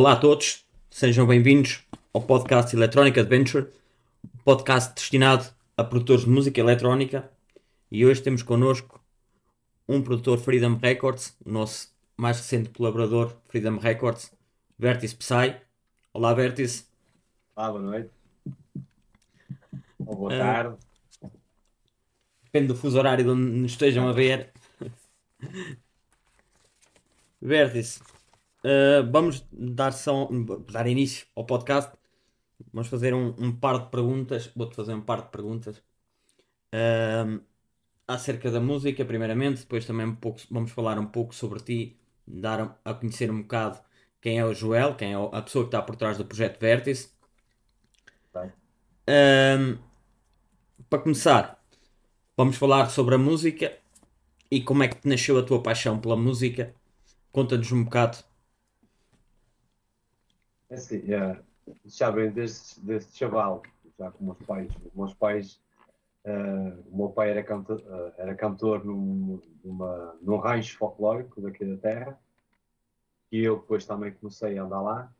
Olá a todos, sejam bem-vindos ao podcast Electronic Adventure, podcast destinado a produtores de música eletrónica. E hoje temos connosco um produtor Freedom Records, o nosso mais recente colaborador Freedom Records, Vertis Psy. Olá, Vertis. Olá, boa noite. Ou boa uh, tarde. Depende do fuso horário de onde nos estejam a ver. Vertis, Uh, vamos dar, só, dar início ao podcast. Vamos fazer um, um par de perguntas. Vou-te fazer um par de perguntas uh, acerca da música, primeiramente. Depois também um pouco, vamos falar um pouco sobre ti, dar a conhecer um bocado quem é o Joel, quem é a pessoa que está por trás do projeto Vértice. Uh, para começar, vamos falar sobre a música e como é que nasceu a tua paixão pela música. Conta-nos um bocado é assim, é, já vem desde, desde chaval, já com meus pais. Meus pais, uh, o meu pai era cantor, uh, era cantor num, numa, num rancho folclórico daqui da terra, e eu depois também comecei a andar lá.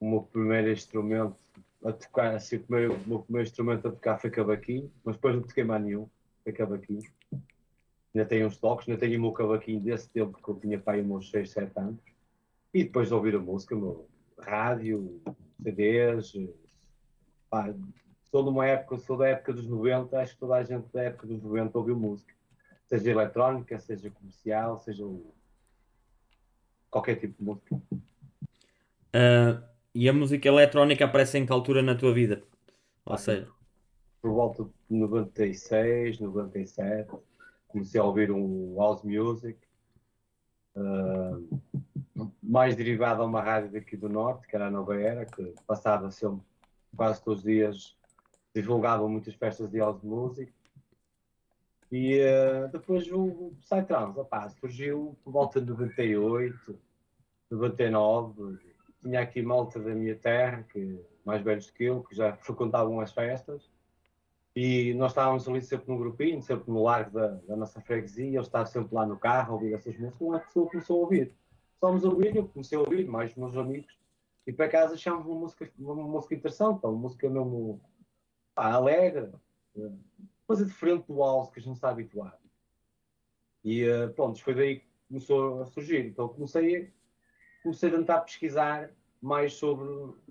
O meu primeiro instrumento a tocar, assim, o, primeiro, o meu primeiro instrumento a tocar foi cavaquinho, mas depois não toquei mais nenhum, foi cavaquinho. Ainda tenho uns toques, ainda tenho o meu cavaquinho desse tempo que eu tinha pai meus 6, 7 anos. E depois de ouvir a música, meu, rádio, CDs. Pá, sou de uma época, sou da época dos 90, acho que toda a gente da época dos 90 ouviu música. Seja eletrónica, seja comercial, seja qualquer tipo de música. Uh, e a música eletrónica aparece em que altura na tua vida? Ou seja, por volta de 96, 97, comecei a ouvir um house music. Uh, mais derivado a uma rádio daqui do Norte, que era a Nova Era, que passava sempre, quase todos os dias, divulgava muitas festas de house music. E uh, depois o Psytrance, opá, surgiu por volta de 98, 99. Tinha aqui malta da minha terra, que, mais velhos que eu, que já frequentavam as festas. E nós estávamos ali sempre num grupinho, sempre no largo da, da nossa freguesia. Eu estava sempre lá no carro a ouvir essas músicas. Uma pessoa começou a ouvir A ouvir, eu comecei a ouvir, mais meus amigos, e para casa achámos uma música, uma música interessante, uma música mesmo pá, alegre, coisa diferente do house que a gente está habituado. E uh, pronto, foi daí que começou a surgir. Então comecei, comecei a tentar pesquisar mais sobre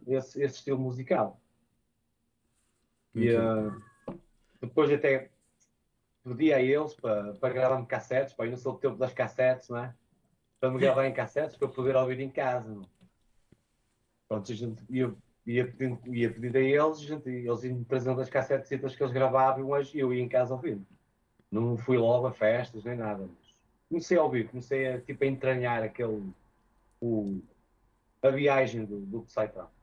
esse, esse estilo musical. E uh, depois até pedi a eles para, para gravar-me cassetes, para eu não sou do tempo das cassetes, não é? Para me gravar em cassetes para poder ouvir em casa. Pronto, a gente ia, ia, pedindo, ia pedindo a eles, gente, eles iam trazendo as cassetes que eles gravavam, mas eu ia em casa ouvindo. Não fui logo a festas nem nada. Comecei a ouvir, comecei a, tipo, a entranhar aquele. O, a viagem do, do Psytrance.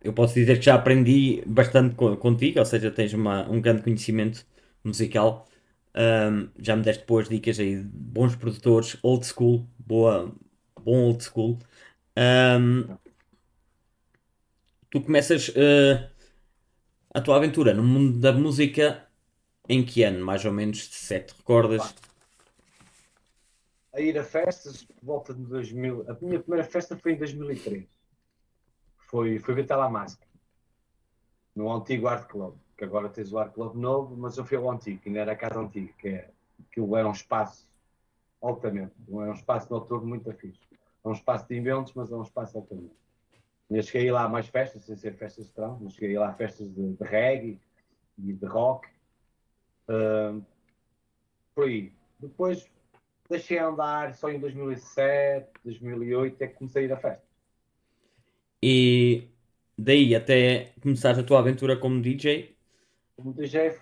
Eu posso dizer que já aprendi bastante contigo, ou seja, tens uma, um grande conhecimento musical. Um, já me deste boas dicas aí, bons produtores, old school, boa, bom old school. Um, tu começas uh, a tua aventura no mundo da música em que ano, mais ou menos, se recordas? A ir a festas volta de 2000. A minha primeira festa foi em 2003. Foi, foi ver Máscara no antigo Art Club que agora tens o Art Club novo, mas eu fui ao antigo, que ainda era a casa antiga, que é, aquilo era um espaço altamente, não era um espaço noturno muito fixe. É um espaço de eventos, mas é um espaço altamente. Eu cheguei lá a mais festas, sem ser festas de trão, mas cheguei lá a festas de, de reggae e de rock. Uh, aí. Depois deixei andar só em 2007, 2008 é que comecei a ir a festa. E daí até começar a tua aventura como DJ, como DJ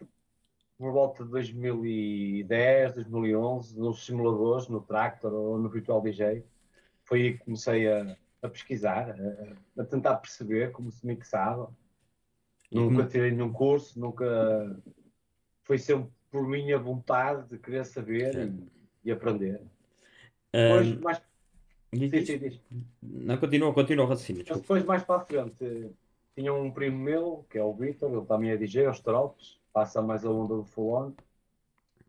por volta de 2010, 2011, nos simuladores, no Tractor ou no Virtual DJ. Foi aí que comecei a, a pesquisar, a, a, tentar perceber como se mixava. Nunca tirei nenhum curso, nunca. Foi sempre por minha vontade de querer saber e, e, aprender. Depois, um, mais... Diz, diz, diz. Não, continua, continua o raciocínio. Depois, mais para a frente, tinha um primo meu, que é o Vitor, ele também é DJ, aos Tropes, passa mais a onda do Fulon.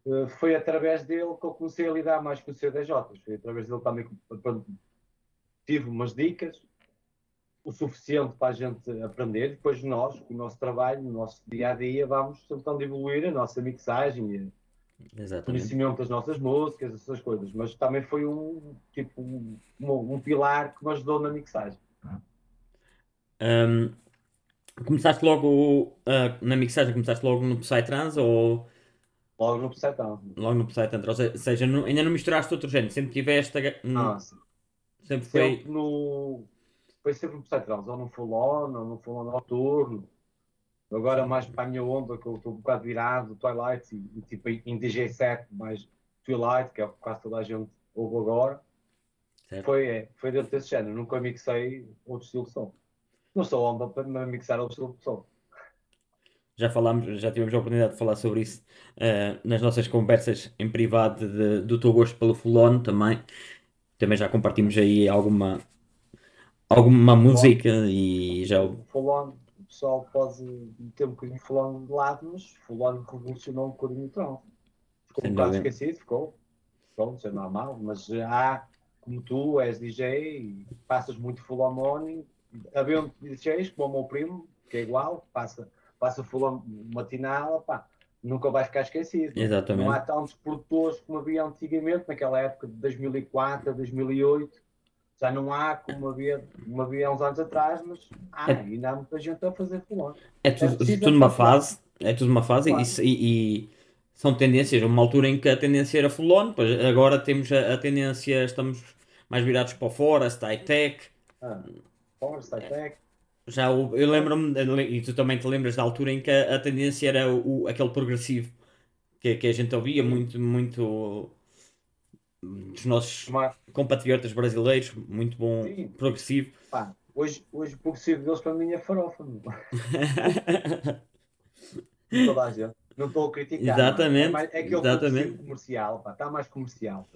Uh, foi através dele que eu comecei a lidar mais com o CDJ. Foi através dele também que tive umas dicas, o suficiente para a gente aprender. Depois nós, com o nosso trabalho, no nosso dia a dia, vamos tentando evoluir a nossa mixagem e Exatamente. conhecimento das nossas músicas, essas coisas. Mas também foi um tipo um, um, um pilar que me ajudou na mixagem. Ahm, começaste logo ah, na mixagem, começaste logo no Psytrance ou Logo no Psytrance. logo no Psytrance? Ou se- seja, não- ainda não misturaste outro género, sempre tiveste, hum, Ah, sim. sempre foi. Sempre no. Foi sempre no Psytrance, ou no Full On, ou no Full On Noturno. Agora mais para a minha onda, que eu estou um bocado virado, Twilight, e, e tipo em DJ set, mais Twilight, que é o que quase toda a gente ouve agora. Certo. Foi, é, foi dentro desse género, nunca mixei outro estilo de som. Não sou onda para me mixar estilo de som. Já falámos, já tivemos a oportunidade de falar sobre isso ah, nas nossas conversas em privado de- do teu gosto pelo Fulon também. Também já compartimos aí alguma, alguma música e já. O Full On, o pessoal pode meter um bocadinho de Full On de lado, mas Full On revolucionou um bocadinho o trance. Ficou Sem um bocado esquecido, ficou. Pronto, isso é normal, mas há, como tu, és DJ e passas muito Full On Morning, havendo DJs como o meu primo, que é igual, passa, passa Full On matinal, pá, nunca vai ficar esquecido. Exatamente. Não há tantos produtores como havia antigamente, naquela época de 2004 a 2008. Já não há como havia, como havia uns anos atrás, mas há, É. ainda há muita gente a fazer fulano. É É tudo, preciso tudo uma fase, é tudo uma fase Claro. e, e- são tendências. Uma altura em que a tendência era pois agora temos a, a tendência, estamos mais virados para o Forest, high-tech. Ah, Force, high-tech. Já houve- eu lembro-me, e tu também te lembras da altura em que a, a tendência era o, aquele progressivo que, que a gente ouvia muito, muito dos nossos Mas, compatriotas brasileiros, muito bom Sim. progressivo. pá, hoje, hoje o progressivo deles para mim é farofa. Toda a gente. Não estou a criticar. Exatamente, não É, mais, é aquele exatamente. progressivo comercial, pá, está mais comercial.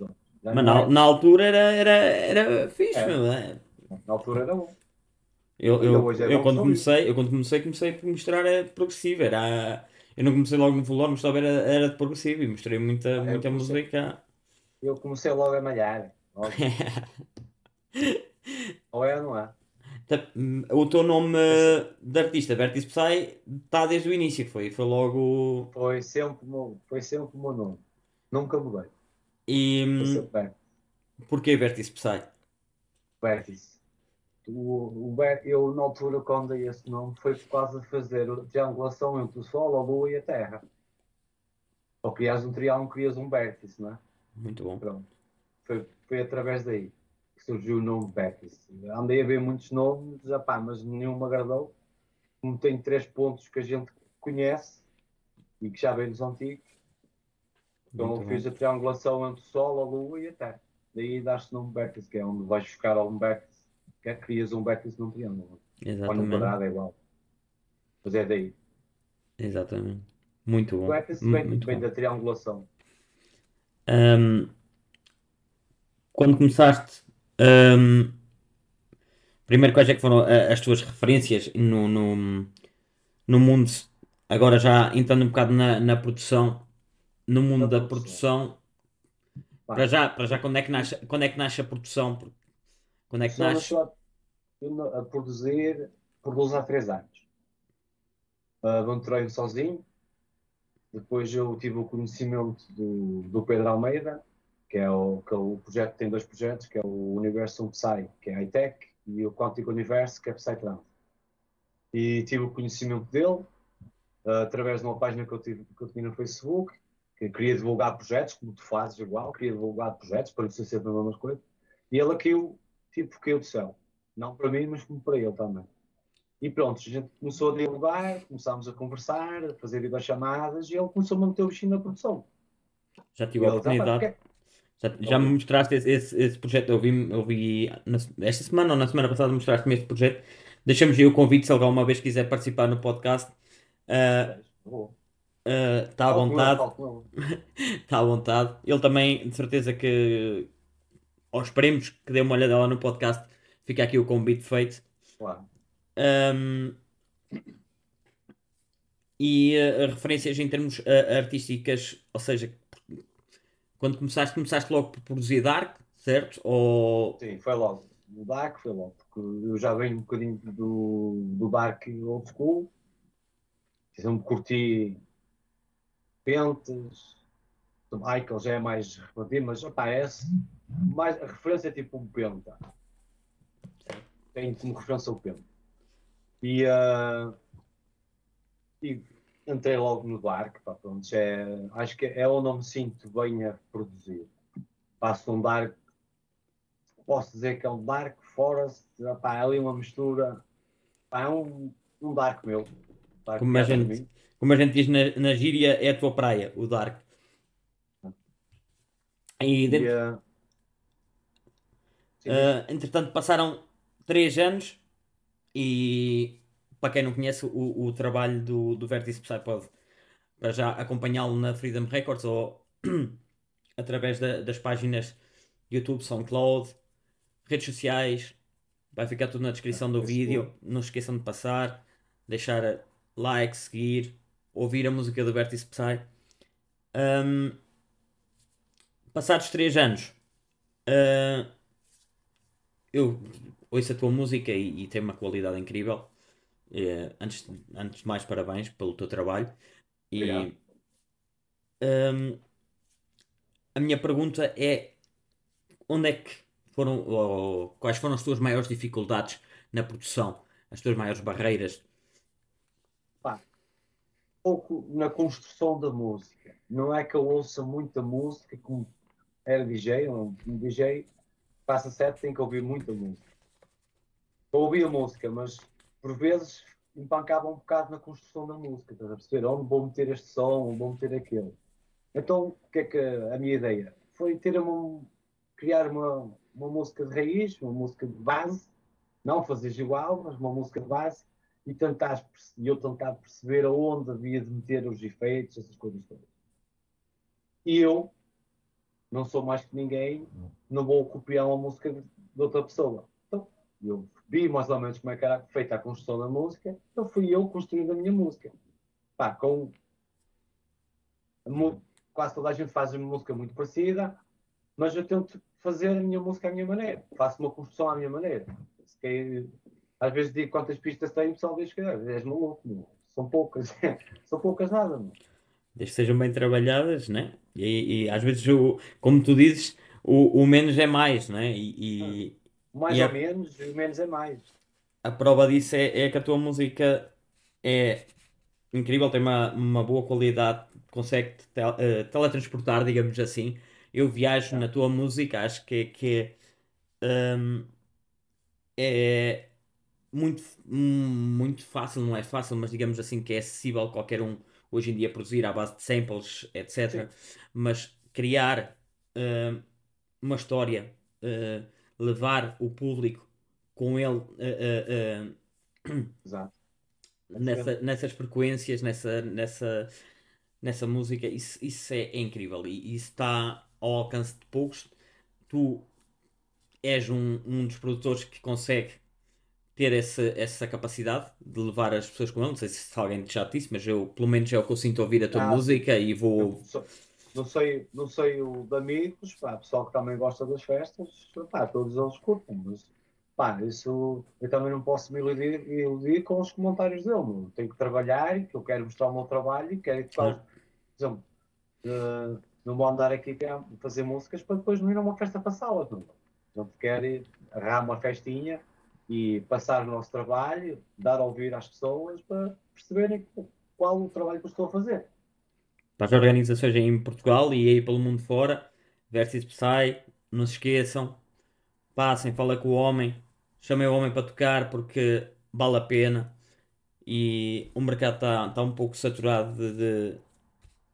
Mas na, é- na altura era, era, era fixe, É. meu, é. na altura era bom. Eu, eu, é eu quando comecei, eu quando comecei, comecei por mostrar a progressivo. Era, eu não comecei logo no full gostava era, era de progressivo e mostrei muita, eu muita comecei- música. Eu comecei logo a malhar. logo. Ou é ou não é? Tá- O teu nome de artista, Vertis Psy, está desde o início, foi, foi logo. Foi sempre o meu, foi sempre o meu nome. Nunca mudei. E hum, porquê Vertis Psy? Vértice. O, o eu, na altura, quando dei esse nome, foi por causa de fazer a triangulação entre o Sol, a Lua e a Terra. Ou crias um triângulo, crias um vértice, não é? Muito bom. Pronto. Foi, foi através daí que surgiu o nome Vértice. Andei a ver muitos nomes, já pá, mas nenhum me agradou. Como tem três pontos que a gente conhece e que já vem dos antigos, então Muito eu fiz bom. a triangulação entre o Sol, a Lua e a Terra. Daí dás-te o nome Vértice, que é onde vais buscar algum vértice, que é que crias um vértice num triângulo. Ou num Exatamente. quadrado é igual. Mas é daí. Exatamente. Muito O bom. vértice Mu- vem, Muito bom. da triangulação. Ahm, quando começaste, ahm, primeiro quais é que foram a- as tuas referências no, no, no mundo, agora já entrando um bocado na, na produção, no mundo Da da produção. produção, para já, para já quando é que nasce, quando é que nasce a produção? Quando é que nasce? nasceu a, a produzir produz há três anos. Aventurei-me sozinho. Depois eu tive o conhecimento do, do Pedro Almeida, que é, o, que é o projeto, tem dois projetos, que é o Universo Psy, que é high-tech, e o Quantic Universe, que é Psytrance. E tive o conhecimento dele, ah, através de uma página que eu, tive, que eu tinha no Facebook, que queria divulgar projetos, como tu fazes igual, queria divulgar projetos, para não ser sempre a mesma coisa. E ele caiu, tipo, caiu do céu. Não para mim, mas como para ele também. E pronto, a gente começou a dialogar, começámos a conversar, a fazer videochamadas, e ele começou a meter o bichinho na produção. Já tive a ele, "Ah, pá, oportunidade. Já, já me mostraste esse, esse, esse projeto, eu vi, eu vi na esta semana ou na semana passada mostraste-me este projeto. Deixamos aí o convite se alguém alguma vez quiser participar no podcast. ah, Está à ele, vontade, ele. está à vontade. Ele também, de certeza que, ou esperemos que dê uma olhada lá no podcast. Fica aqui o convite feito. Claro. Ahm, e ah, referências em termos ah, artísticas, ou seja, quando começaste, começaste logo por produzir Dark, certo? Ou Sim, foi logo. o Dark foi logo, porque eu já venho um bocadinho do, do Dark old school, sempre curti pentes, o Michael já é mais relativo, mas opa, é mais, a referência é tipo um penta. Tem como referência o penta. E, uh, e entrei logo no Dark, pá, pronto, é, acho que é onde eu me sinto bem a produzir. Faço um Dark, posso dizer que é um Dark Forest, pá, é ali uma mistura, pá, é um, um Dark meu. Dark como, a gente, como a gente diz na, na gíria, é a tua praia, o Dark. E, dentro... e uh... Entretanto, passaram 3 anos e para quem não conhece o, o trabalho do, do Vertice Psy pode para já acompanhá-lo na Freedom Records ou através da, das páginas YouTube, SoundCloud, redes sociais. Vai ficar tudo na descrição do vídeo. Não se esqueçam de passar, deixar like, seguir, ouvir a música do Vertice Psy. Um, passados 3 anos, uh, eu ouço a tua música e, e tem uma qualidade incrível. Uh, antes, antes de mais, parabéns pelo teu trabalho. E um, a minha pergunta é: onde é que foram, ou, quais foram as tuas maiores dificuldades na produção, as tuas maiores barreiras? Pá, pouco na construção da música. Não é que eu ouça muita música como era DJ, um, um DJ passa certo, tem que ouvir muita música. Eu ouvia música, mas por vezes empancava um bocado na construção da música, estás a perceber? Onde vou meter este som, onde vou meter aquele. Então, o que é que a minha ideia? Foi ter uma, criar uma, uma música de raiz, uma música de base, não fazer igual, mas uma música de base, e tentar, eu tentar perceber aonde havia de meter os efeitos, essas coisas todas. E eu, não sou mais que ninguém, não vou copiar uma música de, outra pessoa. Então, eu vi mais ou menos como é que era feita a construção da música, então fui eu construindo a minha música. Pá, com quase toda a gente faz uma música muito parecida, mas eu tento fazer a minha música à minha maneira, faço uma construção à minha maneira. Que, às vezes digo quantas pistas tem, o pessoal diz que ah, és maluco, meu. são poucas, são poucas nada. Meu. Desde que sejam bem trabalhadas, né? E, e às vezes, o, como tu dizes, o, o menos é mais, né? E, e mais e ou a, menos, o menos é mais. A prova disso é, é que a tua música é incrível, tem uma, uma boa qualidade, consegue -te uh, teletransportar, digamos assim. Eu viajo na tua música, acho que, que um, é muito, muito fácil, não é fácil, mas digamos assim que é acessível a qualquer um hoje em dia produzir à base de samples, etc. Sim. Mas criar uh, uma história, uh, levar o público com ele uh, nessa, nessas frequências, nessa, nessa, nessa música, isso, isso é, é incrível e isso está ao alcance de poucos. Tu és um, um dos produtores que consegue ter essa, essa capacidade de levar as pessoas com ele. Não sei se alguém já disse, mas eu, pelo menos, é o que eu sinto ouvir a tua ah, música e vou. Não sei, não sei o de amigos, pá, pessoal que também gosta das festas, pá, todos eles curtem, mas pá, isso eu também não posso me iludir, iludir com os comentários dele. Não. Tenho que trabalhar e que eu quero mostrar o meu trabalho e quero que, por exemplo, uh, não vou andar aqui a fazer músicas para depois não ir a uma festa para sala. Não. Então, quero ir, arrar uma festinha e passar o nosso trabalho, dar a ouvir às pessoas para perceberem qual o trabalho que eu estou a fazer. Para as organizações em Portugal e aí pelo mundo fora, Versus Psy, não se esqueçam, passem, falem com o homem, chamem o homem para tocar porque vale a pena e o mercado está tá um pouco saturado de, de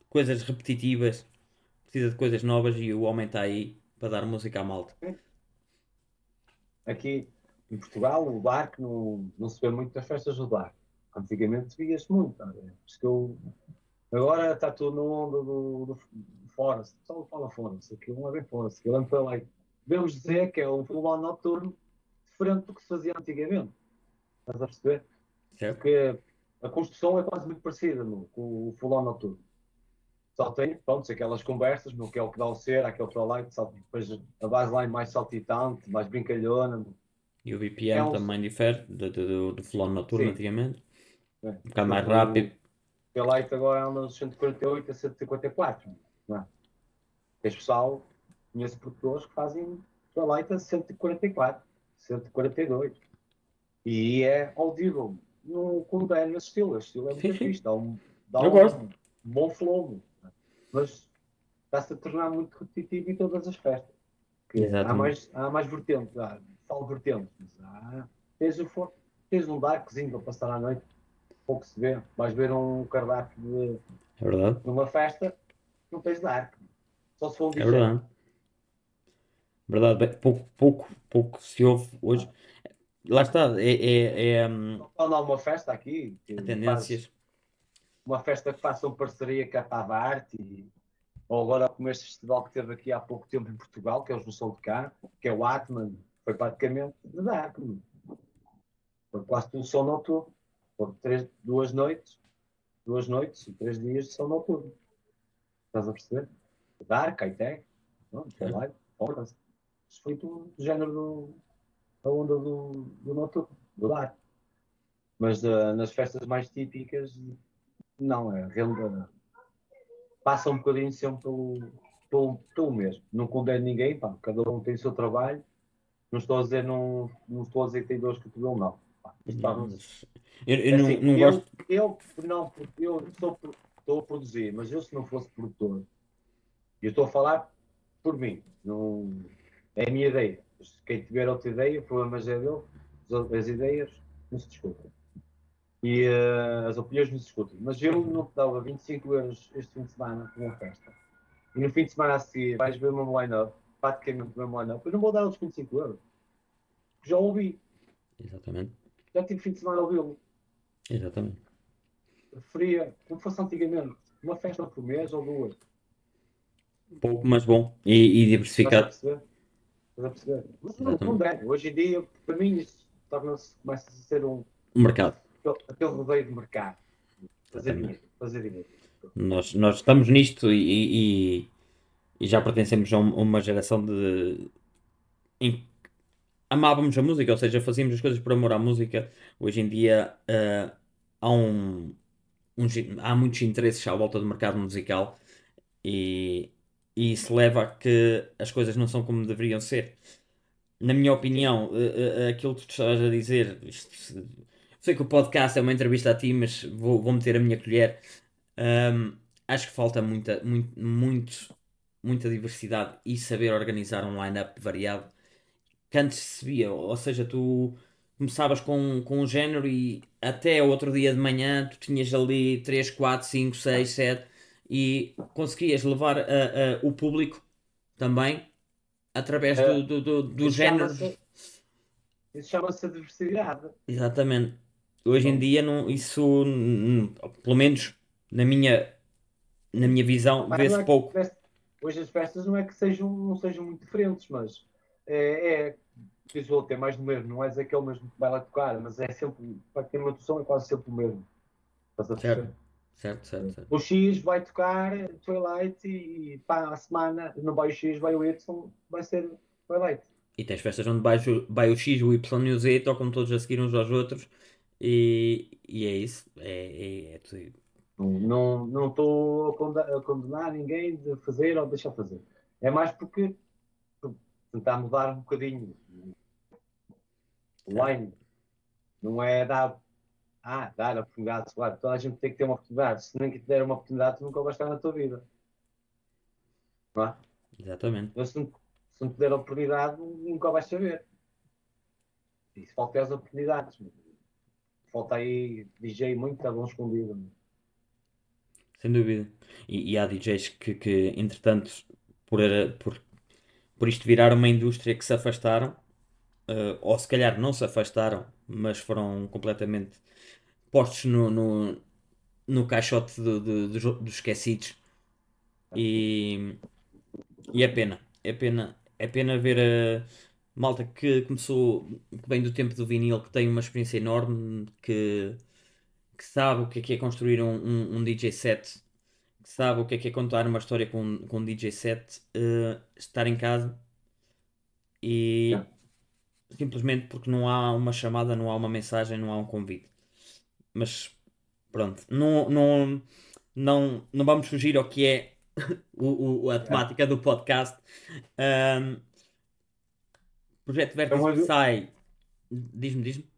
coisas repetitivas, precisa de coisas novas e o homem está aí para dar música à malta. Aqui em Portugal, o barco não, não se vê muito nas festas do barco. Antigamente via-se muito. Tá? eu, agora está tudo no onda do, do, do Forest. Só fala Forest. Aquilo não é bem Forest. Aquilo é foi lá. Devemos dizer que é um futebol noturno diferente do que se fazia antigamente. Estás a perceber? Certo. Porque a construção é quase muito parecida no, com o fulano noturno. Só tem, pronto, aquelas conversas, no que é o que dá o ser, aquele para lá, depois a base lá é mais saltitante, mais brincalhona, E o BPM É um- também difere do, do, do, flow noturno Sim. antigamente. É. Um bocado mais O- rápido. O Light agora anda dos 148 a 154. Não é? Tens pessoal, conheço produtores que fazem Light a 144, 142. E é audível. Não condena nesse estilo. Esse estilo é muito fixe. Dá um, dá Eu um gosto. bom flow. Mas está-se a tornar muito repetitivo em todas as festas. Há, mais, há mais vertentes. Há, falo vertentes. Mas há, tens, o, tens um darkzinho para passar à noite. Pouco se vê. Vais ver um cardápio de, É verdade. numa festa, não tens dark. Só se for um É verdade. Verdade. Bem, pouco, pouco, pouco se ouve hoje. Lá está. É, é, é, Quando há uma festa aqui, que faz tendências. uma festa que façam parceria com a Tavarte e ou agora como este festival que teve aqui há pouco tempo em Portugal, que eles não são de cá, que é o Atman, foi praticamente de Dark. mano. Foi quase tudo som noturno. Foram três, duas noites, duas noites e três dias de som noturno. Estás a perceber? Dark, high-tech, não, foi lá, fora. Isso foi tudo do género do, da onda do, do noturno, do Dark. Mas ah, nas festas mais típicas, não, é renda. Passa um bocadinho sempre pelo, pelo, pelo mesmo. Não condeno ninguém, pá, cada um tem o seu trabalho. Não estou a dizer, não, não estou a dizer que tem dores que tu não, mas Eu, assim, não eu, gosto. eu, não, eu estou, estou a produzir, mas eu se não fosse produtor, eu estou a falar por mim, não, é a minha ideia. Quem tiver outra ideia, o problema é dele, as, as ideias não se discutem. E eh, as opiniões não se discutem. Mas eu não dava 25 euros este fim de semana para uma festa. E no fim de semana a seguir vais ver mesmo line-up, praticamente mesmo line-up, eu não vou dar os 25 euros. Já ouvi, Exatamente. já tive fim de semana a ouvi-lo. Exatamente. preferia, como fosse antigamente, uma festa por mês ou duas. Pouco, mas bom. E, e Estás a diversificado. perceber? Estás a perceber? Mas não, não deve. Hoje em dia, para mim, isso torna-se, começa a ser um, O mercado. aquele, rodeio de mercado. Fazer dinheiro. Fazer dinheiro. Nós, nós estamos nisto e, e- e já pertencemos a um- uma geração de em amávamos a música, ou seja, fazíamos as coisas por amor à música. Hoje em dia ah, há um, uns- há muitos interesses à volta do mercado musical e, e isso leva a que as coisas não são como deveriam ser. Na minha opinião, ah, ah, aquilo que tu estavas a dizer, isto- sei que o podcast é uma entrevista a ti, mas vou, vou meter a minha colher. Ahm, acho que falta muita, muito, muito, muita diversidade e saber organizar um line-up variado que antes se via. Ou seja, tu começavas com, com um género e até outro dia de manhã tu tinhas ali 3, 4, 5, 6, 7 e conseguias levar a- a- o público também através do, do, do, do Isso género. chama-se- Isso chama-se a diversidade. Exatamente. Hoje em dia não, isso, pelo menos na minha, na minha visão, vê-se é pouco. Hoje as festas não é que sejam, não sejam muito diferentes, mas é, é o outro, é mais do mesmo, não é dizer que é o mesmo que vai lá tocar, mas é sempre, praticamente o som é quase sempre o mesmo. Estás a? Certo, certo, certo, certo. O X vai tocar Twilight e pá, a semana não vai o X, vai o Y, vai ser Twilight. E tens festas onde vai, o- vai o X, o Y e o Z, tocam todos a seguir uns aos outros e, e é isso. É, é, é tudo. Não não estou a condenar ninguém de fazer ou deixar fazer. É mais porque por tentar mudar um bocadinho o line. Não é dar, ah, dar oportunidade, claro, toda a gente tem que ter uma oportunidade. Se nem que te der uma oportunidade, tu nunca vais estar na tua vida. Não é? Exatamente. Eu, se, não, se não te der oportunidade, nunca vais saber. E se falta as oportunidades. Falta aí DJ muito a bom escondido. Sem dúvida. E, e há DJs que, que entretanto, por, por, por isto virar uma indústria que se afastaram, eh, ou se calhar não se afastaram, mas foram completamente postos no, no, no caixote do- do- dos dos esquecidos. E, e é pena. É pena, é pena ver a malta que começou, que vem do tempo do vinil, que tem uma experiência enorme, que que sabe o que é que é construir um, um, um DJ set, que sabe o que é que é contar uma história com, com um DJ set, eh, estar em casa e Yeah. simplesmente porque não há uma chamada, não há uma mensagem, não há um convite. Mas pronto, não, não, não, não vamos fugir ao que é o, o, a temática do podcast. Um, projeto Vértice uma- sai. Diz-me, diz-me.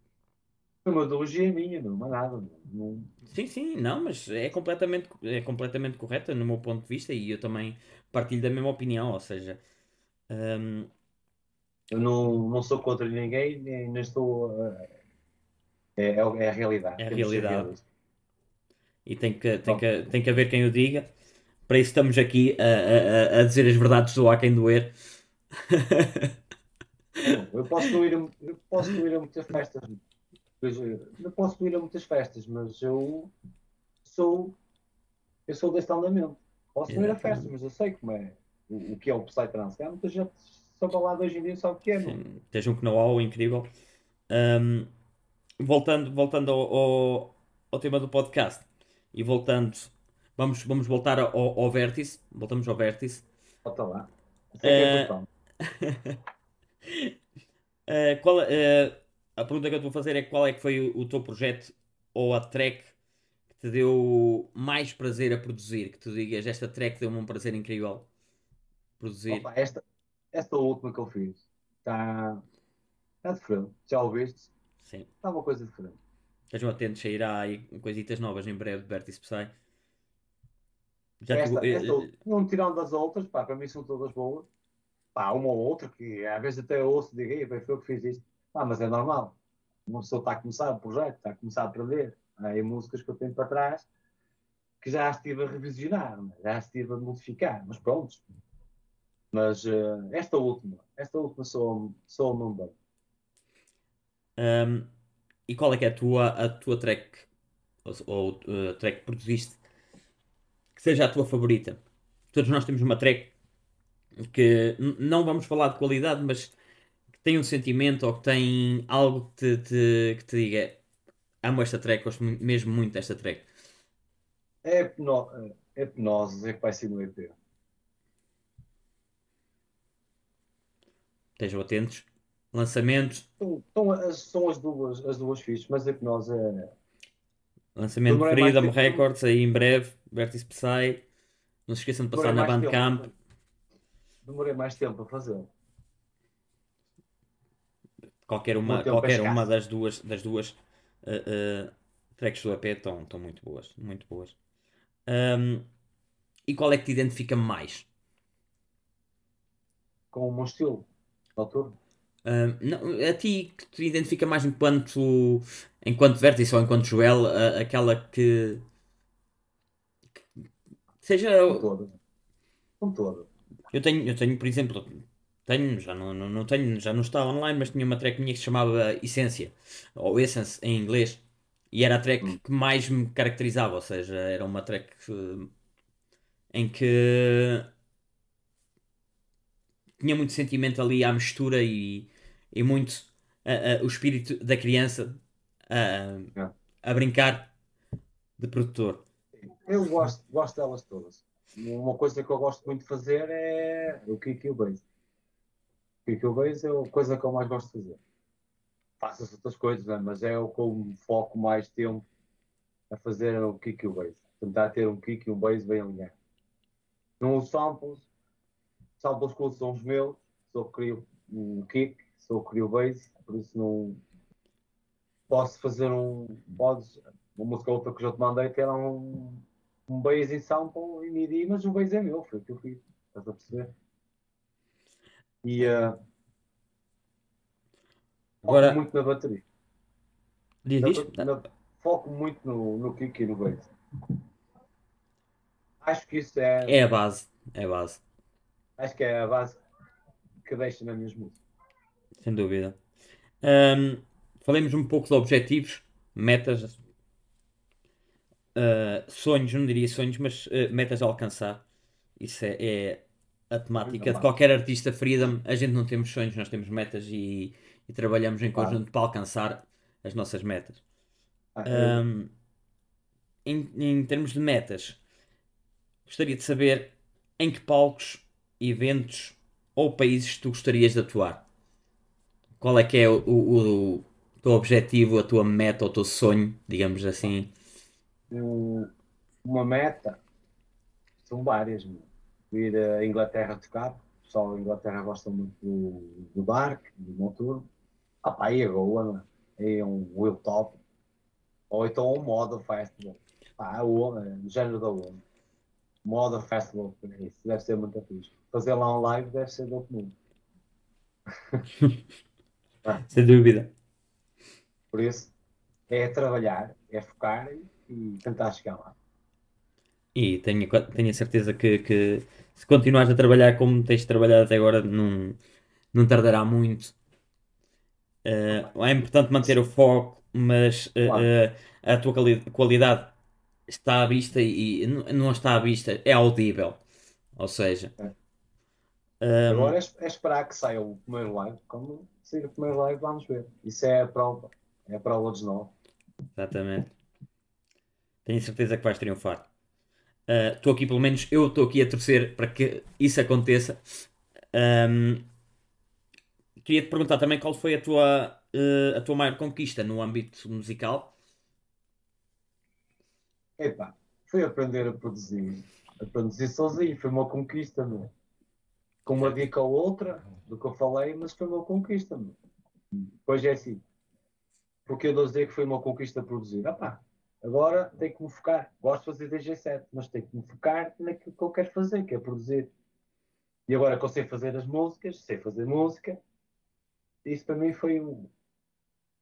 Uma ideologia minha, não é nada. Não, Sim, sim, não, mas é completamente, é completamente correta no meu ponto de vista e eu também partilho da mesma opinião, ou seja, hum, eu não, não sou contra ninguém, nem, nem estou. é, é, é a realidade. É a realidade. e tem que, tem que, tem que haver quem o diga. Para isso estamos aqui a, a, a dizer as verdades do há quem doer. Eu posso a, eu posso ir a muitas festas. Pois, eh, Eu posso não ir a muitas festas, mas eu sou eu sou deste andamento. Posso não ir a festas, mas eu sei como é o, o que é o Psytrance. Há muita gente só para lá de hoje em dia sabe o que é. não? Sim, tens um know-how incrível. Hum, voltando voltando ao, ao, ao tema do podcast e voltando, vamos, vamos voltar ao, ao vértice. Voltamos ao vértice. Bota lá. Isso é é Eh. Uh, qual, uh, a pergunta que eu te vou fazer é qual é que foi o, o teu projeto ou a track que te deu mais prazer a produzir? Que tu digas, esta track deu-me um prazer incrível produzir. Opa, esta, esta última que eu fiz está está diferente. Já o viste? Sim. Está uma coisa diferente. Estejam atentos, sairá aí coisitas novas em breve de Vertice Psy. Já Esta, tive- esta, eh, não tirando das outras, pá, para mim são todas boas. Pá, uma ou outra que às vezes até eu ouço e digo, "Ei, bem, foi eu que fiz isto. Pá, mas é normal. Uma pessoa está a começar o projeto, está a começar a aprender. Há aí músicas que eu tenho para trás que já estive a revisionar, né? já estive a modificar, mas pronto. Mas eh, esta última, esta última sou, sou não bem. um, e qual é que é a tua, a tua track ou, ou uh, a track que produziste que seja a tua favorita? Todos nós temos uma track que não vamos falar de qualidade, mas tem um sentimento ou que tem algo que te, te- que te diga amo esta track, gosto mesmo muito desta track. É é hipnose, é que vai ser no EP. Estejam atentos. Lançamento, São, são as, são as duas, as duas fichas, mas a hipnose é. lançamento Demorei mais Freedom. Records aí em breve, Vertice Psy. Não se esqueçam de passar Demorei na Bandcamp. tempo- Demorei mais tempo a fazer. Qualquer uma, um qualquer uma das duas, das duas uh, uh, tracks do EP estão, estão muito boas, muito boas. Um, e qual é que te identifica mais? Com o meu estilo. Noturno. Um, não, a ti que te identifica mais enquanto enquanto Vértice ou enquanto Joel, a- aquela que, que seja Com todas. Com todas. Eu tenho, eu tenho, por exemplo, tenho, já não, não, não tenho, já não está online, mas tinha uma track minha que se chamava Essência, ou Essence em inglês, e era a track Hum. que mais me caracterizava, ou seja, era uma track eh, em que tinha muito sentimento ali à mistura e, e muito ah, ah, o espírito da criança ah, É. a brincar de produtor. Eu gosto, gosto delas todas. Uma coisa que eu gosto muito de fazer é o kick e o bass. O kick e o bass é a coisa que eu mais gosto de fazer. Faço as outras coisas, né? mas é o que eu me foco mais tempo a fazer é o kick e o bass. Tentar ter um kick e um bass bem alinhado. Não uso samples. Samples que são os meus. Que crio o kick, que crio o bass. Por isso não posso fazer um. Podes, uma música ou outra que eu já te mandei ter um, um bass em sample e MIDI, mas o bass é meu, foi o que eu fiz. Estás a perceber? E uh, Agora- foco muito na bateria. Diz, Na- diz? na- foco muito no, no kick e no bass. Acho que isso é, É a base, é a base. acho que é a base que deixa nas minhas músicas. Sem dúvida. Ahm, falemos um pouco de objetivos, metas, ah, sonhos, não diria sonhos, mas ah, metas a alcançar. Isso é, é a temática de qualquer artista freedom. A gente não temos sonhos, nós temos metas e, e trabalhamos em Claro. conjunto para alcançar as nossas metas. Ah, Ahm, em, em termos de metas, gostaria de saber em que palcos, eventos ou países tu gostarias de atuar. qual é que é o, o, o teu objetivo, a tua meta, o teu sonho, digamos assim? Um- uma meta, são várias, meu. Ir à Inglaterra tocar, o pessoal da Inglaterra gosta muito do, do Dark, do Noturno. Ah pá, e a Goa, é? Um Will Top. Ou então um Model Festival. Pá, a é, o género da ONU. Model Festival, é isso deve ser muito fixe. Fazer lá um live deve ser do outro mundo. Sem dúvida. Por isso, é trabalhar, é focar e, tentar chegar lá. E tenho, a- tenho a certeza que, que se continuares a trabalhar como tens trabalhado até agora, não, não tardará muito. Eh, é importante manter o foco, mas eh, Claro. eh, a tua quali- qualidade está à vista e, e não está à vista, é audível. Ou seja, É. ehm, Agora é, é esperar que saia o primeiro live. Quando sair o primeiro live, vamos ver. Isso é a prova. É a prova dos nove. Exatamente. Tenho certeza que vais triunfar. Uh, Estou aqui, pelo menos eu estou aqui a torcer para que isso aconteça. Um, queria te perguntar também qual foi a tua, uh, a tua maior conquista no âmbito musical. Epá, foi aprender a produzir. A produzir sozinho. Foi uma conquista, meu. Com uma dica ou outra do que eu falei, mas foi uma conquista, meu. Pois é assim. Porque eu dou a dizer que foi uma conquista produzir. Ah pá, agora tenho que me focar. Gosto de fazer DG7, mas tenho que me focar naquilo que eu quero fazer, que é produzir. E agora que eu sei fazer as músicas, sei fazer música, isso para mim foi um,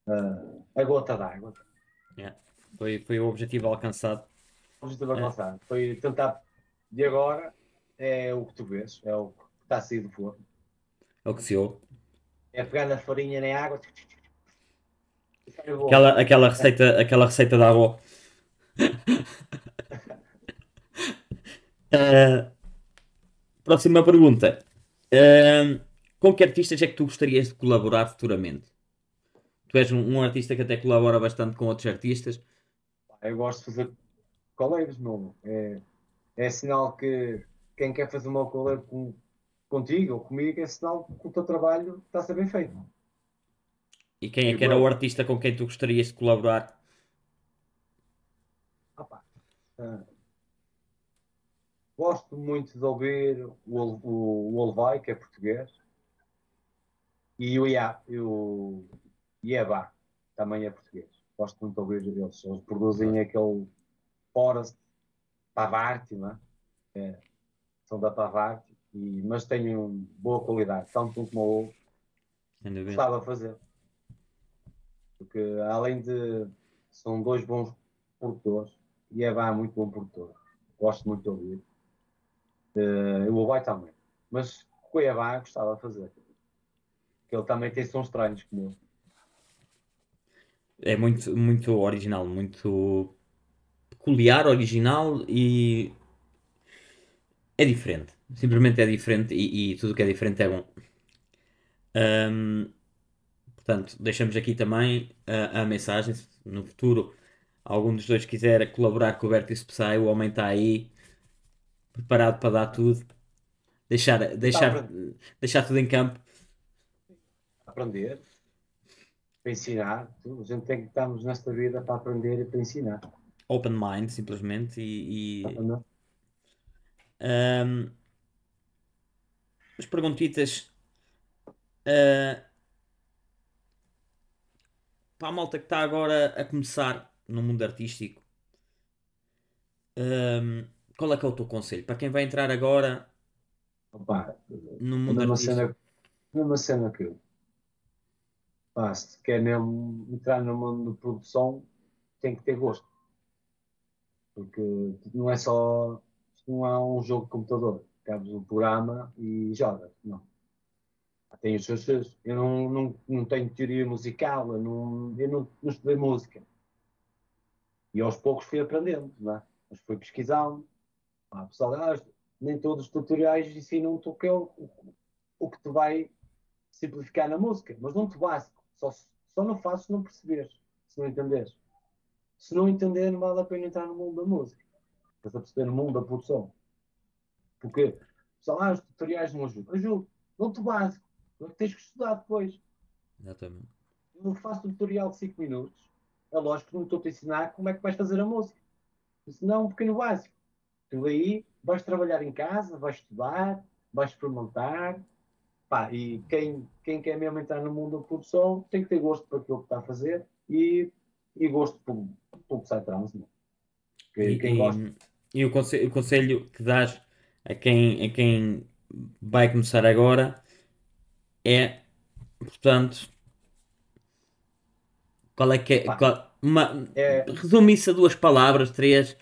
ah, a gota d'água. Foi, foi o objetivo alcançado. O objetivo É. alcançado. Foi tentar. E agora é o que tu vês, é o que está a sair do forno. É o que se ouve. É pegar na farinha, na água. o. Aquela, aquela, receita, aquela receita da avó. Uh, próxima pergunta. Uh, com que artistas é que tu gostarias de colaborar futuramente? Tu és um, um artista que até colabora bastante com outros artistas. Eu gosto de fazer meu. É, é sinal que quem quer fazer uma coleira com, contigo ou comigo é sinal que o teu trabalho está a ser bem feito. E quem é que era o artista com quem tu gostarias de colaborar? Ah, pá. Ah, gosto muito de ouvir o, o, o Olvai, que é português, e o Ia, o Ieba, também é português. Gosto muito de ouvir eles. Eles produzem aquele Forest Pavarte, não é? É, são da Pavarte, e, mas têm um, boa qualidade, tanto um como o outro. Gostava de fazer. Porque além de. São dois bons produtores. E é muito bom produtor. Gosto muito de ouvir. Eh, o Obai também. Mas Eva gostava de fazer. Porque ele também tem sons estranhos como eu. É muito, muito original, muito peculiar, original e é diferente. Simplesmente é diferente e, e tudo que é diferente é bom. Ahm, portanto, deixamos aqui também a, a mensagem. No futuro algum dos dois quiser colaborar com o Vértice Psy, o homem está aí preparado para dar tudo. Deixar, deixar, deixar tudo em campo. Aprender. Para ensinar. A gente tem que estarmos nesta vida para aprender e para ensinar. Open mind, simplesmente. E, e-? Ahm, as perguntitas ah, para a malta que está agora a começar no mundo artístico, ahm, qual é que é o teu conselho? Para quem vai entrar agora Opa, no a mundo artístico, cena, a mesma cena que eu. Pá, se quer mesmo entrar no mundo de produção, tem que ter gosto. Porque não é só. Não é um jogo de computador. Cabes um programa e jogas. Não. Tem os seus. seus- Eu não, não, não tenho teoria musical, eu não, eu não, não estudei música. E aos poucos fui aprendendo, não é? Mas fui pesquisando. Pá, pessoal, ah, nem todos os tutoriais ensinam-te o que é o, o, o que te vai simplificar na música, mas não te básico. Só, só não faço se não perceberes, se não entenderes. Se não entender, não vale a pena entrar no mundo da música. Estás a perceber no mundo da produção. Porque, pessoal, ah, os tutoriais não ajudam. Ajudam. Não te básico. É que tens que estudar depois. Exatamente. Eu faço um tutorial de 5 minutos. É lógico que não estou a te ensinar como é que vais fazer a música. Isso não é um pequeno básico. Tu aí vais trabalhar em casa, vais estudar, vais experimentar. Pá, e quem, quem quer mesmo entrar no mundo da produção tem que ter gosto para aquilo que está a fazer e, e gosto por, por Psytrance. Né? E, Quem, gosta. e, e o, conselho, o conselho que dás a quem, a quem vai começar agora é, portanto, qual é que é, qual- uma, é resume isso a duas palavras, três,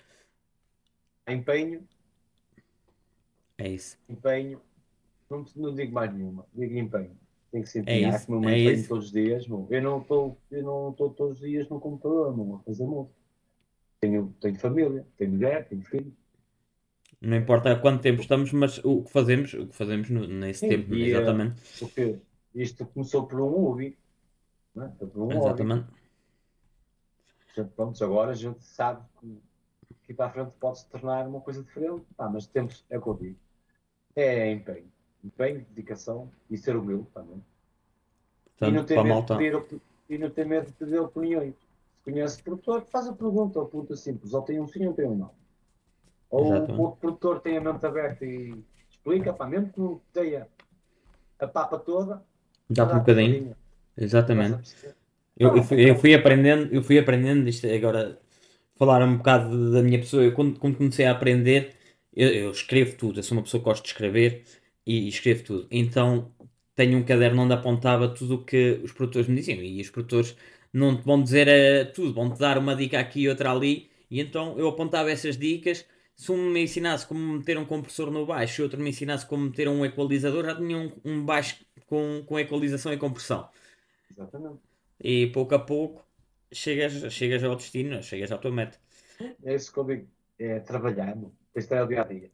empenho, é isso, empenho. Não, não digo mais nenhuma, digo empenho. Tem que se é isso, como eu me é empenho isso, todos os dias. meu. Eu não estou todos os dias no computador meu, a fazer música. Tenho, tenho família, tenho mulher, tenho filho. não importa há quanto tempo estamos, mas o que fazemos, o que fazemos no- nesse Sim, tempo, e eh, exatamente, porque isto começou por um hobby, não é? Por um hobby. Portanto, Pronto, agora a gente sabe que aqui para a frente pode se tornar uma coisa diferente, pá, mas temos, é o que eu digo, é empenho. Empenho, dedicação e ser humilde também. E não portanto, ter para medo de pedir, e não ter medo de pedir opiniões. Se conhece o produtor, faz a pergunta, ou pergunta simples, ou tem um sim ou tem um não. Ou o produtor tem a mente aberta e explica, pá, mesmo que não tenha a papa toda, dá-te um dá-te um bocadinho, exatamente. Eu, eu fui, eu fui aprendendo, eu fui aprendendo, isto agora falar um bocado da minha pessoa, eu quando, quando comecei a aprender, eu, eu escrevo tudo, eu sou uma pessoa que gosta de escrever e, e escrevo tudo. Então tenho um caderno onde apontava tudo o que os produtores me diziam e os produtores não te vão dizer eh, tudo, vão-te dar uma dica aqui e outra ali, e então eu apontava essas dicas. Se um me ensinasse como meter um compressor no baixo e outro me ensinasse como meter um equalizador, já tinha um, um baixo com, com equalização e compressão. Exatamente. E pouco a pouco chegas, chegas ao destino, chegas à tua meta. É isso que eu digo, é trabalhar, meu. tens de dia a dia.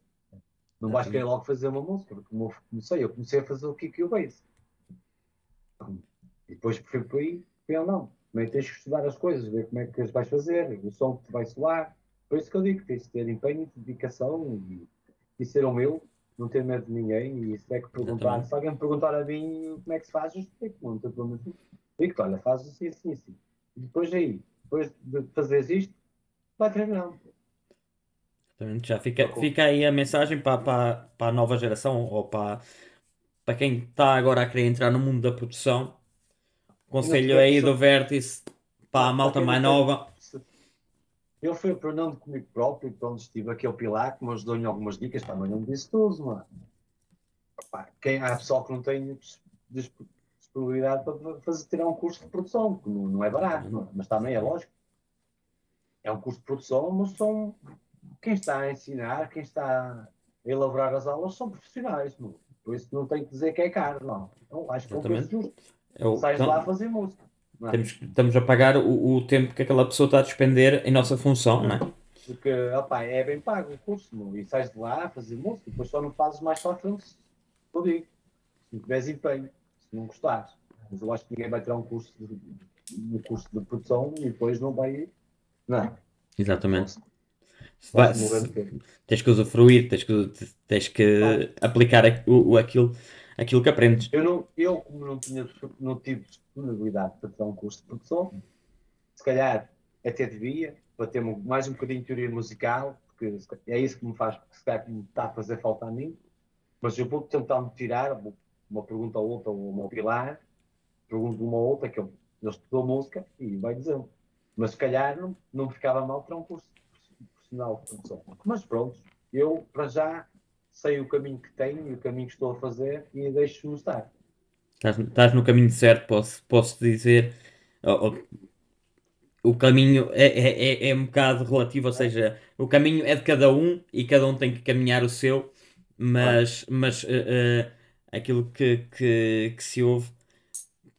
Não vais querer logo fazer uma música, porque como eu comecei, eu comecei a fazer o kick e o bass. E depois fui por aí, ou não. Também tens que estudar as coisas, ver como é que as vais fazer, o som que te vai soar. Por isso que eu digo, tens de ter empenho, dedicação e, e ser humilde, não ter medo de ninguém. E se tiver que perguntar, se alguém me perguntar a mim como é que se faz, eu explico, não tem problema nenhum. Digo-te, olha, faz assim, assim, assim. E depois aí, depois de fazeres isto, vai treinando. Exatamente. Já fica, fica aí a mensagem para, para, para a nova geração ou para, para quem está agora a querer entrar no mundo da produção. Conselho aí do Vértice para a para malta mais nova. Eu fui aprendendo comigo próprio, quando estive aquele pilar, que me ajudou em algumas dicas, mas não me disse tudo, mano. Quem, há pessoal que não tem disponibilidade para fazer, tirar um curso de produção, que não, não é barato, não é? mas também é lógico. É um curso de produção, mas são quem está a ensinar, quem está a elaborar as aulas são profissionais, meu. por isso não tem que dizer que é caro, não. Então, acho que é um preço justo. Eu, Sais lá a fazer música. não é? temos, estamos a pagar o, o tempo que aquela pessoa está a despender em nossa função, não é? Porque, opá, é bem pago o curso, meu, e sais de lá a fazer música, depois só não fazes mais para a frente, eu digo. Se não tiveres empenho, se não gostares. Mas eu acho que ninguém vai tirar um curso de, um curso de produção e depois não vai. Não. Exatamente. Vai Se tens que usufruir, tens que, tens que aplicar a- o, o- aquilo, aquilo que aprendes. Eu, não, eu, como não, tinha, não tive disponibilidade para tirar um curso de produção, se calhar até devia, para ter mais um bocadinho de teoria musical, porque é isso que me faz, se calhar me está a fazer falta a mim, mas eu vou tentar me tirar vou- uma pergunta ou outra, ou uma pilar, pergunto uma ou outra, que eu, eu estudou música e vai dizendo. Mas se calhar não, não ficava mal tirar um curso profissional de produção. Mas pronto, eu para já sei o caminho que tenho e o caminho que estou a fazer e deixo-me estar. Estás, estás no caminho certo, posso, posso dizer. ó, ó, o caminho é, é, é, é um bocado relativo, ou seja, o caminho é de cada um e cada um tem que caminhar o seu, mas, mas eh, aquilo que, que, que se ouve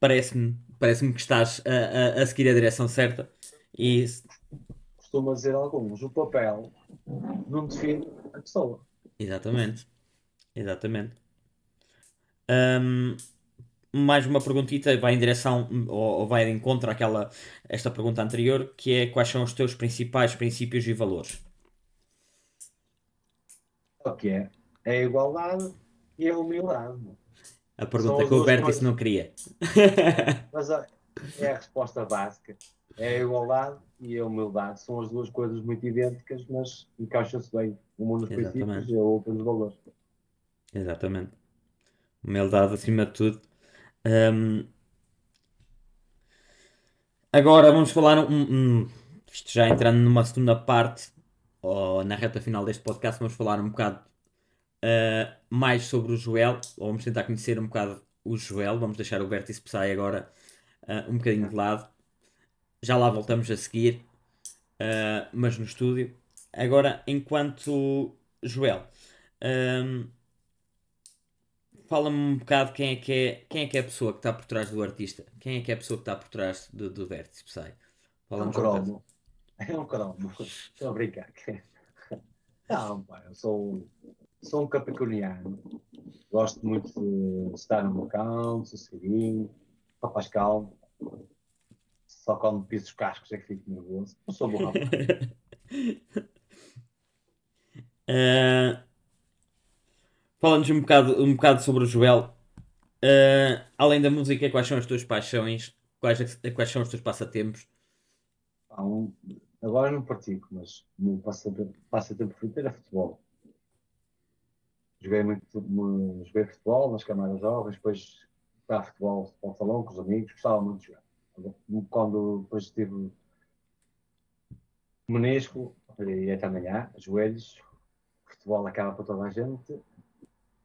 parece-me parece-me que estás a, a, a seguir a direção certa e Costumo dizer alguns, o papel não define a pessoa. exatamente, exatamente. Ahm, mais uma perguntita vai em direção ou, ou vai de encontro àquela esta pergunta anterior, que é quais são os teus principais princípios e valores? O que é? É a igualdade e a humildade. meu. A pergunta que o Vértice não queria. Mas é a resposta básica. É a igualdade e a humildade. São as duas coisas muito idênticas, mas encaixam-se bem. Uma nos princípios e a outra nos valores. Exatamente. Humildade acima de tudo. Um, agora vamos falar um, um, isto já entrando numa segunda parte, ou na reta final deste podcast, vamos falar um bocado uh, mais sobre o Joel, vamos tentar conhecer um bocado o Joel, vamos deixar o Vértice Psy agora uh, um bocadinho de lado. Já lá voltamos a seguir, uh, mas no estúdio. Agora, enquanto Joel, um, fala-me um bocado quem é, que é, quem é que é a pessoa que está por trás do artista, quem é que é a pessoa que está por trás do, do Vértice Psy. É um cromo. É um cromo. Estou a brincar. Não, pá, eu sou sou um capricorniano, gosto muito de estar no meu canto, sossegadinho, rapaz calmo. Só quando piso os cascos é que fico nervoso. Não sou bom rapaz. uh, Fala-nos um bocado, um bocado sobre o Joel. Uh, além da música, quais são as tuas paixões? Quais, quais são os teus passatempos? Um, agora não pratico, mas o meu passatempo, passatempo favorito era futebol joguei muito, joguei futebol nas camadas jovens, depois para futebol salão com os amigos, gostava muito de jogar. Quando depois tive menisco, e até amanhã, joelhos, futebol acaba para toda a gente,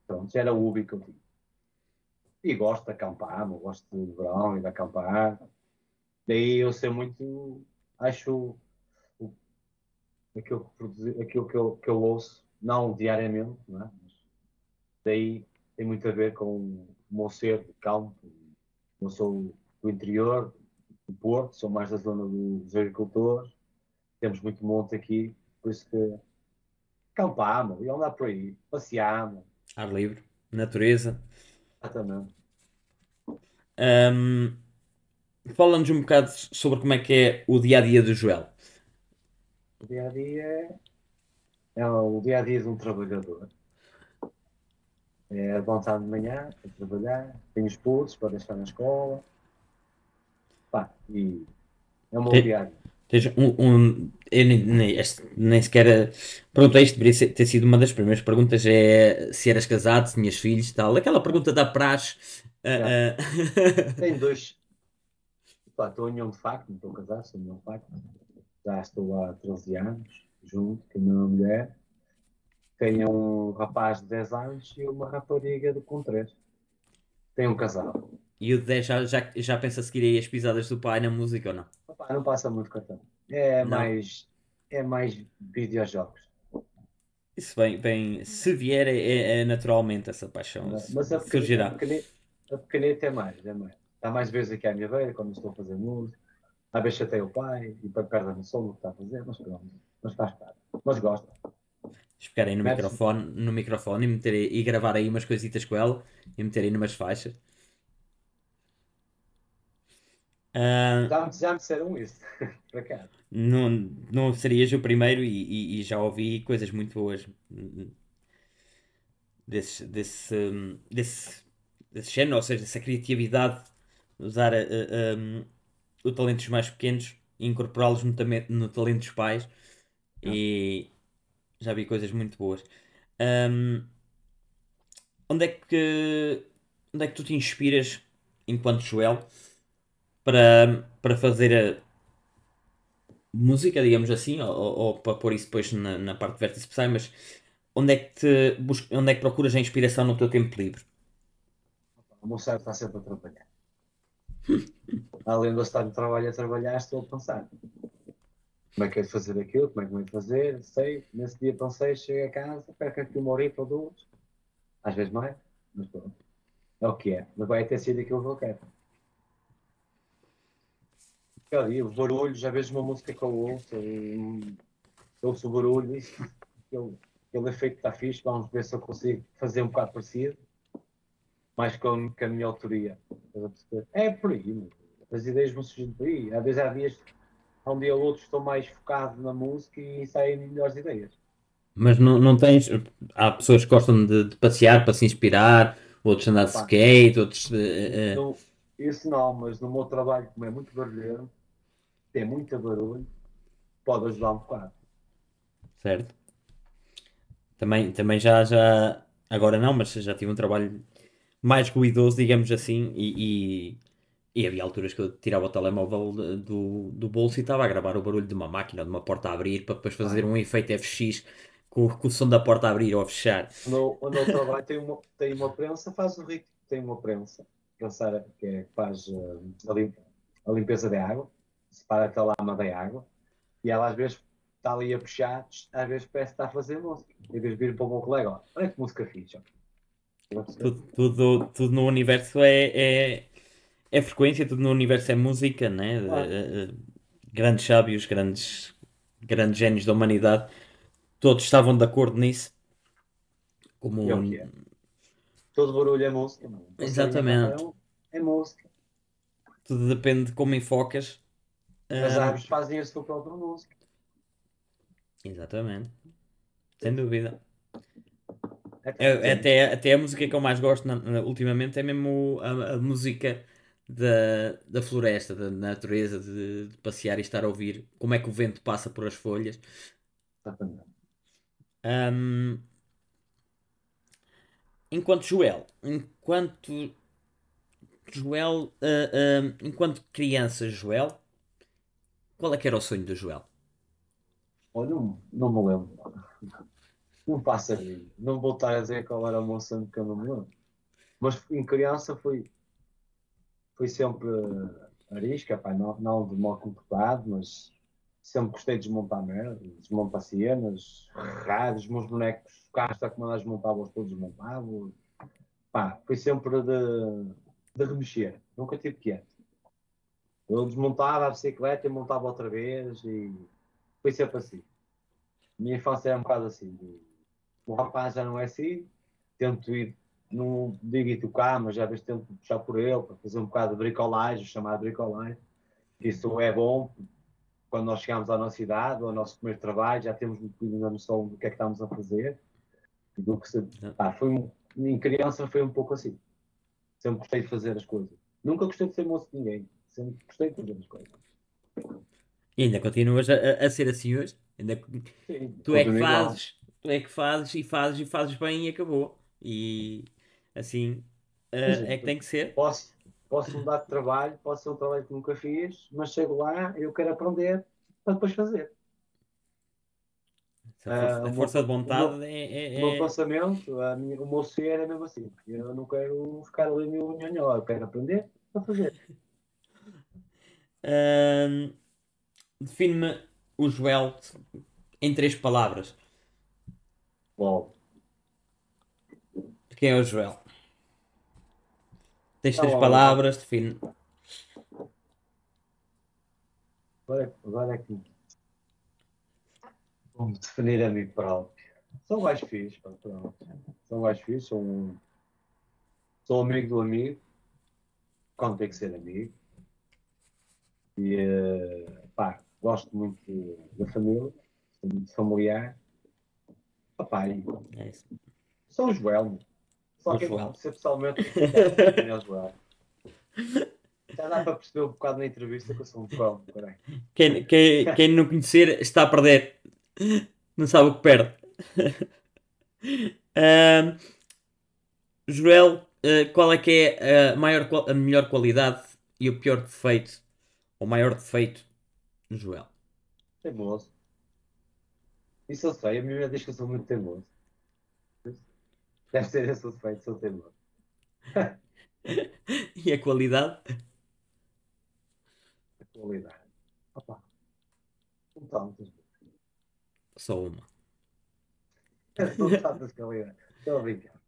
pronto, era o ubi que eu tinha. E gosto de acampar, gosto de verão e de acampar. Daí eu sei muito, acho aquilo que, produzi, aquilo que, eu, que eu ouço, não diariamente, não é? Daí tem muito a ver com o meu ser de campo. Eu sou do interior, do Porto, sou mais da zona dos agricultores. Temos muito monte aqui, por isso que campamos e andar por aí, passeamos. Ar livre, natureza. Exatamente. Um, Fala-nos um bocado sobre como é que é o dia a dia do Joel. O dia a dia é, é o dia a dia de um trabalhador é levantar de manhã, para trabalhar, tenho os putos para deixar na escola. Pá, e é o meu dia um, um, eu nem, nem, nem sequer perguntei isto, deveria ter sido uma das primeiras perguntas: é se eras casado, se tinhas filhos e tal. Aquela pergunta da praxe. Uh, uh... Tenho dois. Pá, estou em união de facto, não estou casado, sou união de facto. Já estou há 13 anos junto com a minha mulher tenho um rapaz de 10 anos e uma rapariga de com 3. Tem um casal. E o de 10 já, já, já pensa seguir aí as pisadas do pai na música ou não? Opa, não passa muito cartão. É não. mais é mais videojogos. Isso bem, bem se vier é, é, é naturalmente essa paixão. Mas a pequeneta, a pequeneta, a pequeneta é mais, é mais. Está mais vezes aqui à minha beira quando estou a fazer música. Às vezes chatei o pai e para perder a noção do que está a fazer, mas pronto, mas faz parte. Mas gosta pegar no microfone, no microfone e, meter, e gravar aí umas coisitas com ela e meter aí numas faixas. Uh, já, já me disseram isso, para cá. Não, não serias o primeiro e, e, e, já ouvi coisas muito boas desse, desse, desse, desse género, ou seja, dessa criatividade, usar uh, um, o talento dos mais pequenos e incorporá-los no, no talento dos pais. Ah. E, já vi coisas muito boas. Um, onde é que onde é que tu te inspiras enquanto Joel para, para fazer a música, digamos assim, ou, ou para pôr isso depois na, na parte de Vértice Psy, mas onde é que te onde é que procuras a inspiração no teu tempo livre? O meu cérebro está sempre a trabalhar. Além de eu estar a trabalhar a trabalhar, estou a pensar como é que é de fazer aquilo, como é que é de fazer, sei, nesse dia pensei, chego a casa, perco aqui uma horita ou duas, às vezes mais, mas pronto, é o que é, mas vai ter sido aquilo que eu quero. Ali, o barulho, já vejo uma música que eu ouço, eu ouço o barulho, aquele, aquele efeito está fixe, vamos ver se eu consigo fazer um bocado parecido, mais com, com a minha autoria. É por aí, as ideias vão surgindo por aí, às vezes há dias um dia ou outro estou mais focado na música e saem melhores ideias. Mas não, não tens. Há pessoas que gostam de, de passear para se inspirar, outros andar de Pá. skate, outros. eh, eh, isso não, mas no meu trabalho, como é muito barulhento, tem muito barulho, pode ajudar um bocado. certo? Também, também já, já. Agora não, mas já tive um trabalho mais ruidoso, digamos assim, e, e, e havia alturas que eu tirava o telemóvel do, do bolso e estava a gravar o barulho de uma máquina, de uma porta a abrir, para depois fazer um efeito FX com, com o som da porta a abrir ou a fechar. Eu, onde eu trabalho tem uma, tem uma prensa, faz o rico, tem uma prensa, prensa que, é, que faz eh, a, a limpeza da água, separa aquela lama da água, e ela às vezes está ali a puxar, às vezes parece que está a fazer música. Em vez de vir para o meu colega, ó, olha que música fixe. Tudo, tudo, tudo no universo é, é, é frequência, tudo no universo é música, né? Claro. Eh, eh, grandes sábios, grandes, grandes génios da humanidade, todos estavam de acordo nisso. Como É o que é. Todo barulho é música. mano. Exatamente. É música. tudo depende de como enfocas. As árvores fazem a sua própria música. exatamente, sem dúvida. É É- até, até a música que eu mais gosto na- na- ultimamente é mesmo a, a música da, da floresta, da natureza, de, de passear e estar a ouvir como é que o vento passa por as folhas. Ahm, enquanto Joel, enquanto Joel, ah, ahm, enquanto criança Joel, qual é que era o sonho do Joel? Olha, não, não me lembro. Não passa ali. Não vou estar a dizer qual era o meu sonho que eu não me lembro. Mas em criança foi, foi sempre arisca, pá, não, não de mal comportado, mas sempre gostei de desmontar merda, desmontar cenas, rádios, meus bonecos, carros que nós desmontávamos todos desmontavam. Pá, foi sempre de, de remexer, nunca tive quieto. Eu desmontava a bicicleta e montava outra vez e foi sempre assim. Minha infância era um bocado assim. O rapaz já não é assim, tento ir, não digo ir tocar, mas já vezes tento puxar por ele para fazer um bocado de bricolagem, chamado bricolagem. Isso é bom quando nós chegamos à nossa idade, ao nosso primeiro trabalho, já temos um bocadinho da noção do que é que estamos a fazer. e Do que se, pá, foi um- em criança foi um pouco assim. Sempre gostei de fazer as coisas. Nunca gostei de ser moço de ninguém. Sempre gostei de fazer as coisas. E ainda continuas a, a- ser assim hoje? Ainda, Sim, tu é que continuo igual. fazes, tu é que fazes e fazes e fazes bem e acabou. E assim ah, é que tem que ser. Posso, posso mudar de trabalho, posso ser um trabalho que nunca fiz, mas chego lá, eu quero aprender para depois fazer. A força, Ah, a o meu- força de vontade o é, O é- meu é- pensamento, a minha- o meu ser é mesmo assim. Eu não quero ficar ali no nhonhó, eu quero aprender para fazer. Define-me o Joel em três palavras. Bom, Quem é o Joel? Tens Tá três bom. palavras, define. agora, agora é que vou-me definir a mim próprio. Sou mais fixe, pá, pronto. Sou mais fixe, sou um... Sou amigo do amigo, quando tem que ser amigo. E, eh, pá, gosto muito da família, sou muito familiar. Papá, e É isso. sou o Joel. Só O que Joel. se pessoalmente quem é o Joel. Já dá para perceber um bocado na entrevista que eu sou um cão. Quem, quem, quem não conhecer está a perder. Não sabe o que perde. Ahm, Joel, eh, qual é que é a, maior, a melhor qualidade e o pior defeito? Ou maior defeito Joel? Teimoso. Isso eu sei, a minha mulher diz que eu sou muito teimoso. Deve ser esse o defeito, sou teimoso. E a qualidade? A qualidade. Opa. Não tantas. Só uma. Não tantas qualidades. Estou a brincar.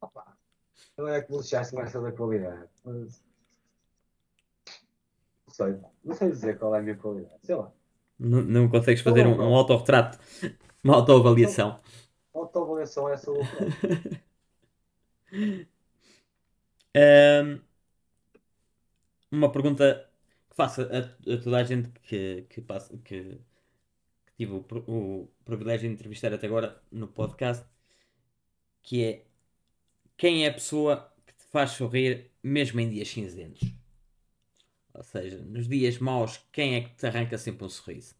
Opa. Não é que deixar com essa da qualidade. Mas... Não sei. Não sei dizer qual é a minha qualidade. Sei lá. Não, não consegues Não, fazer um, não. um autorretrato, uma autoavaliação. Autoavaliação é essa outra. Ahm, uma pergunta que faço a, a toda a gente que, que, passa, que, que tive o, o privilégio de entrevistar até agora no podcast, que é quem é a pessoa que te faz sorrir mesmo em dias cinzentos? Ou seja, nos dias maus, quem é que te arranca sempre um sorriso?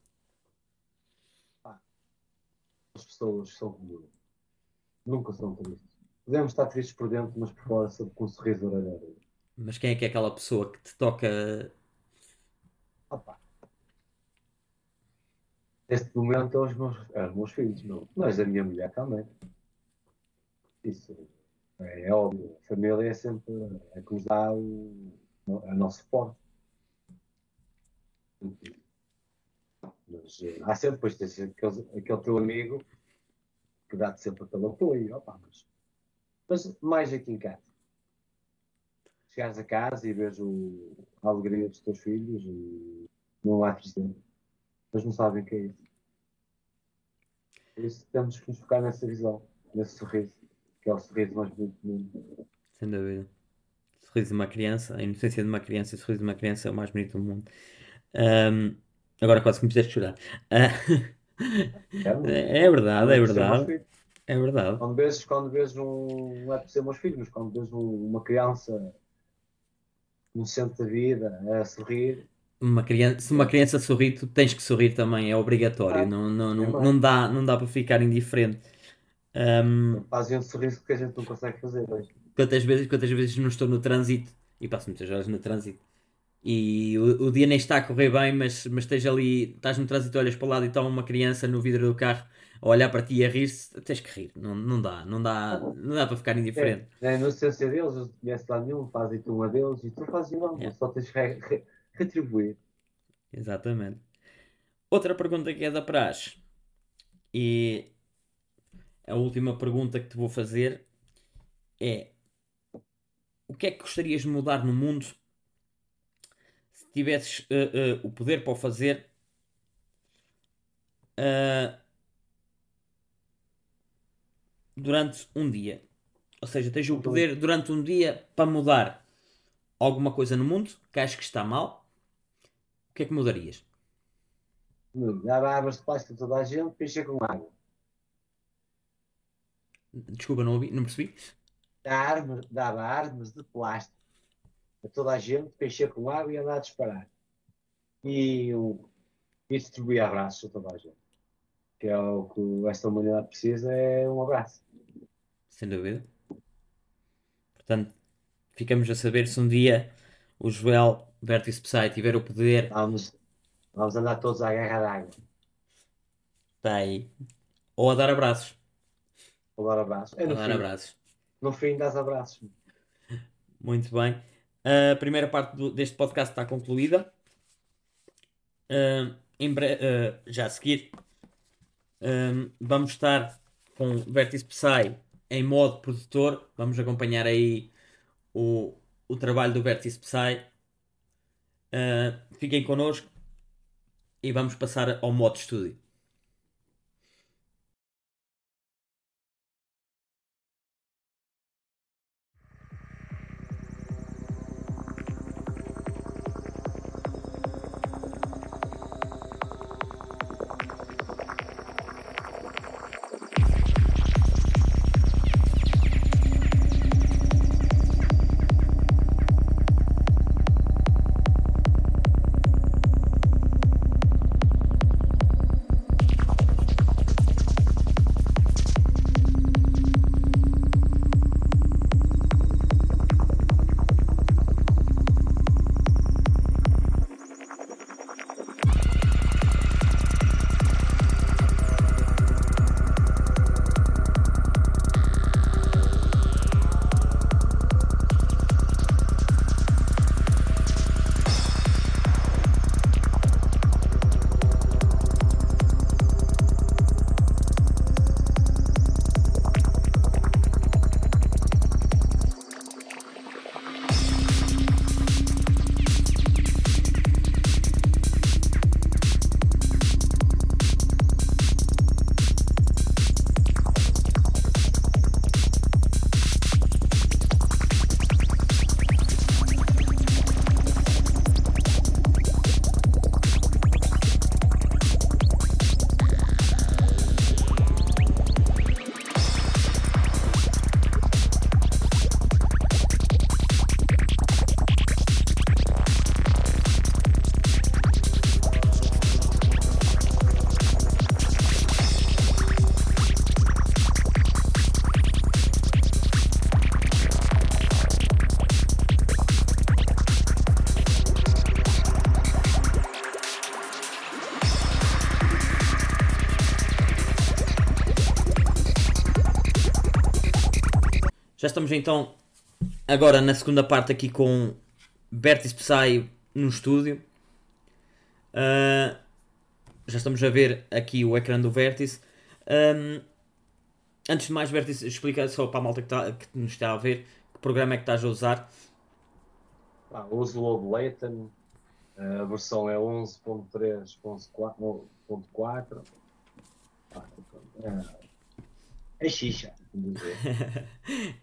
As pessoas são comigo. Nunca são tristes. Podemos estar tristes por dentro, mas por fora sempre com um sorriso orelha Mas quem é que é aquela pessoa que te toca Opa. Neste momento são os meus, é, os meus filhos, não. mas a minha mulher também. Isso é, é óbvio. A família é sempre é que nos dá o, o nosso suporte. Mas eh, há sempre depois sempre aquele, aquele teu amigo que dá-te sempre aquele apoio. Opa, mas, mas mais aqui em casa. Chegares a casa e vês a alegria dos teus filhos e não há tristeza. Eles não sabem o que é isso. Por isso temos que nos focar nessa visão, nesse sorriso, que é o sorriso mais bonito do mundo. Sem dúvida. O sorriso de uma criança, a inocência de uma criança, o sorriso de uma criança é o mais bonito do mundo. Um, agora quase que me fizeste chorar. é, é verdade, é verdade. É verdade. Quando vês, quando vês um. Não é por ser meus filhos, mas quando vês um, uma criança no centro da vida a sorrir. Uma criança, se uma criança sorri, tu tens que sorrir também, é obrigatório. Ah, não, não, não, é não, dá, não dá para ficar indiferente. Um, Fazem um sorriso que a gente não consegue fazer hoje. Quantas vezes, quantas vezes não estou no trânsito e passo muitas horas no trânsito e o, o dia nem está a correr bem, mas, mas esteja ali, estás no trânsito, olhas para o lado e está uma criança no vidro do carro a olhar para ti e a rir-se, tens que rir, não, não dá, não dá, não dá para ficar indiferente. É, é a inocência deles, eles não conhecem lá nenhum, fazem-te um adeus e tu fazes igual, é. só tens que re, re, retribuir. Exatamente. Outra pergunta que é da praxe, e a última pergunta que te vou fazer é: o que é que gostarias de mudar no mundo se tivesses uh, uh, o poder para o fazer? Uh, durante um dia. Ou seja, tens o poder durante um dia para mudar alguma coisa no mundo que acho que está mal. O que é que mudarias? Dava armas de plástico a toda a gente para encher com água. Desculpa, não ouvi, não percebi. Dava, dava armas de plástico a toda a gente para encher com água e andar a disparar. E, e distribuir abraços a toda a gente. Que é o que esta humanidade precisa, é um abraço sem dúvida. Portanto, ficamos a saber se um dia o Joel Vertice Psy tiver o poder. Vamos, vamos andar todos à guerra d'água. Está aí. Ou a dar abraços. Ou a dar abraços. É a dar fim. abraços. No fim, das abraços. Muito bem. A primeira parte do, deste podcast está concluída. Uh. Uh, já a seguir, uh, vamos estar com Vertice Psy em modo produtor. Vamos acompanhar aí o, o trabalho do Vertice Psy. Uh, fiquem connosco e vamos passar ao modo estúdio. Estamos então agora na segunda parte aqui com Bertis Psy no estúdio. Uh, já estamos a ver aqui o ecrã do Vértice. Um, antes de mais, Vértice, explica só para a malta que, tá, que nos está a ver que programa é que estás a usar. Ah, uso o Ableton, a versão é 11.3.4. É, é xixa.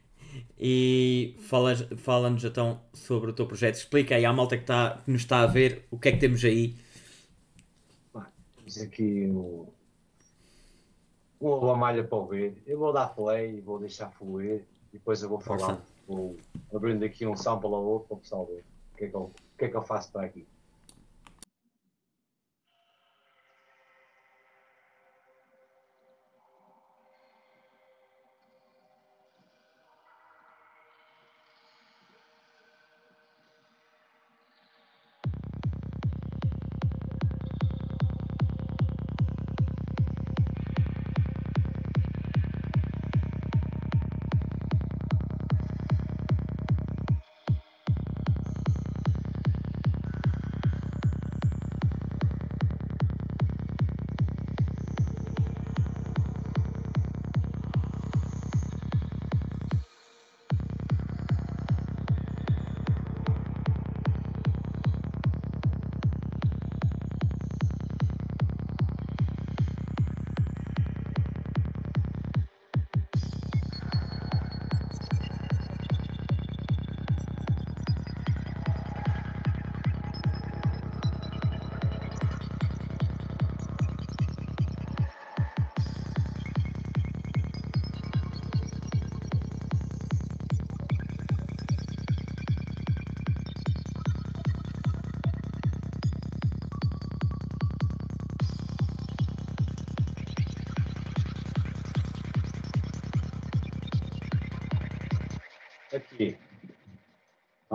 e fala-nos fala então sobre o teu projeto. Explica aí à malta que, está, que nos está a ver o que é que temos aí temos aqui um, uma malha para ouvir. Eu vou dar play e vou deixar fluir e depois eu vou falar, vou abrindo aqui um sample ao outro para o pessoal ver o que é que eu, o que é que eu faço para aqui.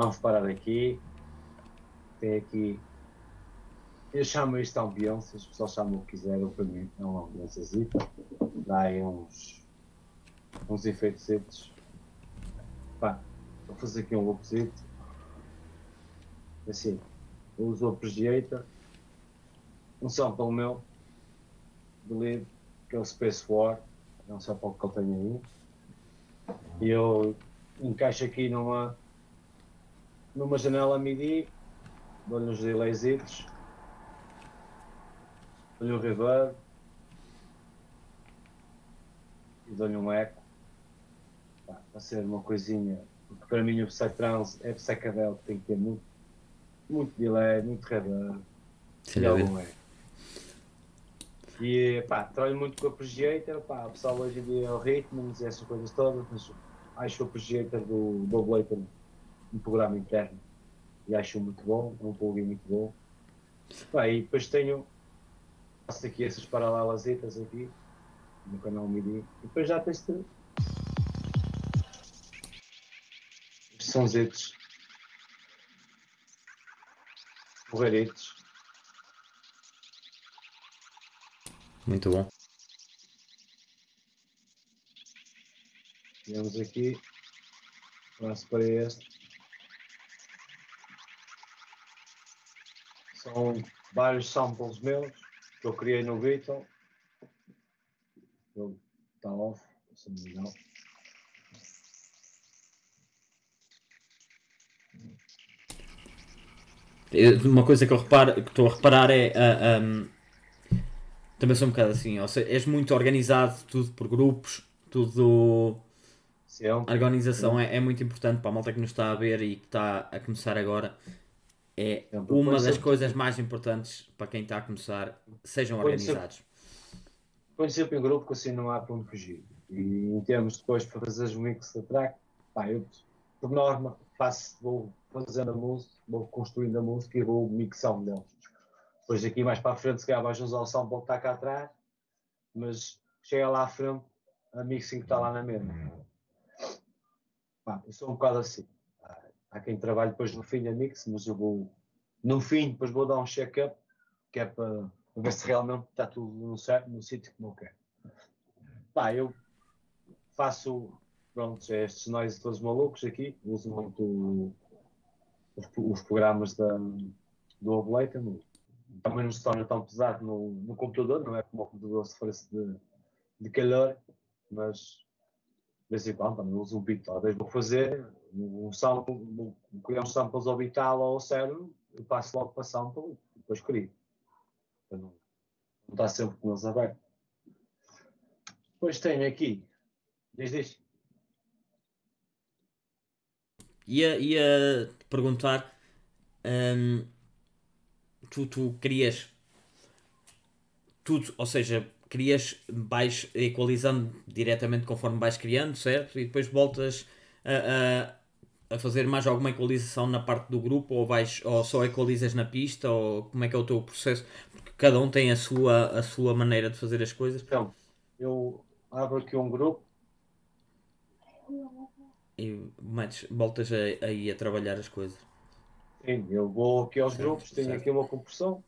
Vamos parar aqui. Tem aqui. Eu chamo isto de ambiência, as pessoas chamam o que quiserem, para mim é uma ambiênciazita. Dá aí uns, uns efeitos. Pá, vou fazer aqui um loopzito. Assim, eu uso o Appreciator, um sample meu, do que é o Space War, é um sample que eu tenho aí. E eu encaixa aqui numa, numa janela MIDI, dou-lhe uns delayzitos, dou-lhe um reverb. E dou-lhe um eco. Para ser uma coisinha, porque para mim o Psytrance é psychedelic, tem que ter muito, muito delay, muito reverb. E algum eco. E pá, trabalho muito com a Appreciator, pá, o pessoal hoje em dia é o ritmo, essas coisas todas, mas acho o projetor do, do Ableton um programa interno e acho muito bom, é um plugin muito bom. Bem, e depois tenho faço aqui essas paralelasitas aqui no canal MIDI e depois já tens de estes sonzetes porreiritos muito bom Temos aqui, passo para este. São vários samples meus que eu criei no Beatle. Está off, se não me. Uma coisa que eu reparo, que estou a reparar é uh, um, também sou um bocado assim, ou seja, és muito organizado, tudo por grupos, tudo a organização é, é, muito importante para a malta que nos está a ver e que está a começar agora. É uma das coisas mais importantes para quem está a começar. Sejam organizados. Põe sempre em grupo, que assim não há para onde fugir. E em termos depois para fazer os mix da track, pá, eu por norma faço, vou fazendo a música, vou construindo a música e vou mixando deles. Depois aqui mais para a frente, se calhar vais usar o sample que está cá atrás, mas chega lá à frente, a mixing está lá na mesma. Pá, eu sou um bocado assim. Há quem trabalhe depois no fim da mix, mas eu vou, no fim, depois vou dar um check-up, que é para, ver se realmente está tudo no, no sítio como eu quero. Pá, eu faço pronto, é estes nós todos malucos aqui, uso muito os, os programas da, do Ableton, também não se torna tão pesado no, no computador, não é como o computador se fosse de, de calor, mas de vez em quando também uso um beat, talvez vou fazer um sample, criar uns samples ou ao Cero, eu passo logo para sample depois crio. Não, não está sempre com eles abertos. Depois tenho aqui, diz, diz. Ia, ia perguntar, hum, tu, tu querias tudo, ou seja, querias vais equalizando diretamente conforme vais criando, certo? E depois voltas a, a, fazer mais alguma equalização na parte do grupo ou, vais, ou só equalizas na pista ou como é que é o teu processo? Porque cada um tem a sua, a sua maneira de fazer as coisas. Então, eu abro aqui um grupo e metes, voltas aí a, a trabalhar as coisas. Sim, eu vou aqui aos certo, grupos, tenho certo. aqui uma compressão,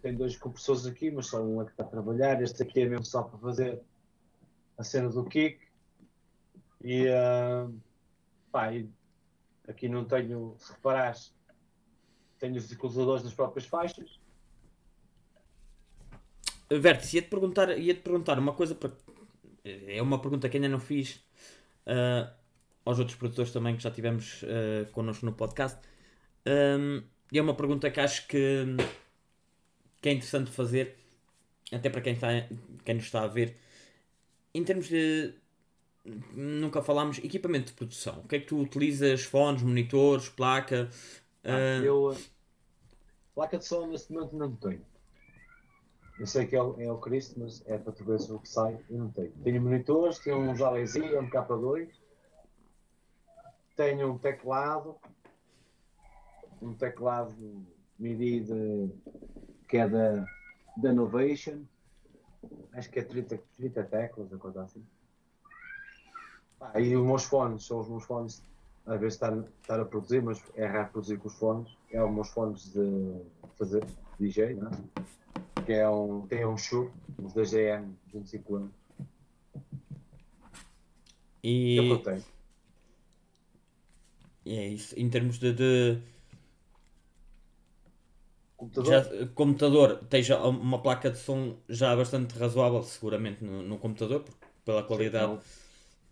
tenho dois compressores aqui, mas só um é que está a trabalhar, este aqui é mesmo só para fazer a cena do kick. E, uh, pá, e aqui não tenho, se reparares, tenho os equalizadores nas próprias faixas. Vértice, ia-te perguntar, ia -te perguntar uma coisa para. É uma pergunta que ainda não fiz uh, aos outros produtores também que já tivemos uh, connosco no podcast. Um, e é uma pergunta que acho que, que é interessante fazer, até para quem, está, quem nos está a ver. Em termos de. Nunca falámos equipamento de produção. O que é que tu utilizas? Fones, monitores, placa? Ah, uh... Eu. Placa de som neste momento não tenho. Eu sei que é o, é o Cristo, mas é para tu ver o que sai. Eu não tenho. Tenho monitores, tenho um Jalezi, um K2, tenho um teclado, um teclado MIDI de, que é da, da Novation, acho que é 30, 30 teclas, a coisa assim. Ah, e os meus fones, são os meus fones, às vezes estar, estar a produzir, mas é raro produzir com os fones, é os meus fones de fazer DJ, não é? que é um, tem um Shure, uns da GM 250. E... É que eu tenho. É isso, em termos de, de Computador? Já, computador, tens uma placa de som já bastante razoável, seguramente, no, no computador, pela qualidade.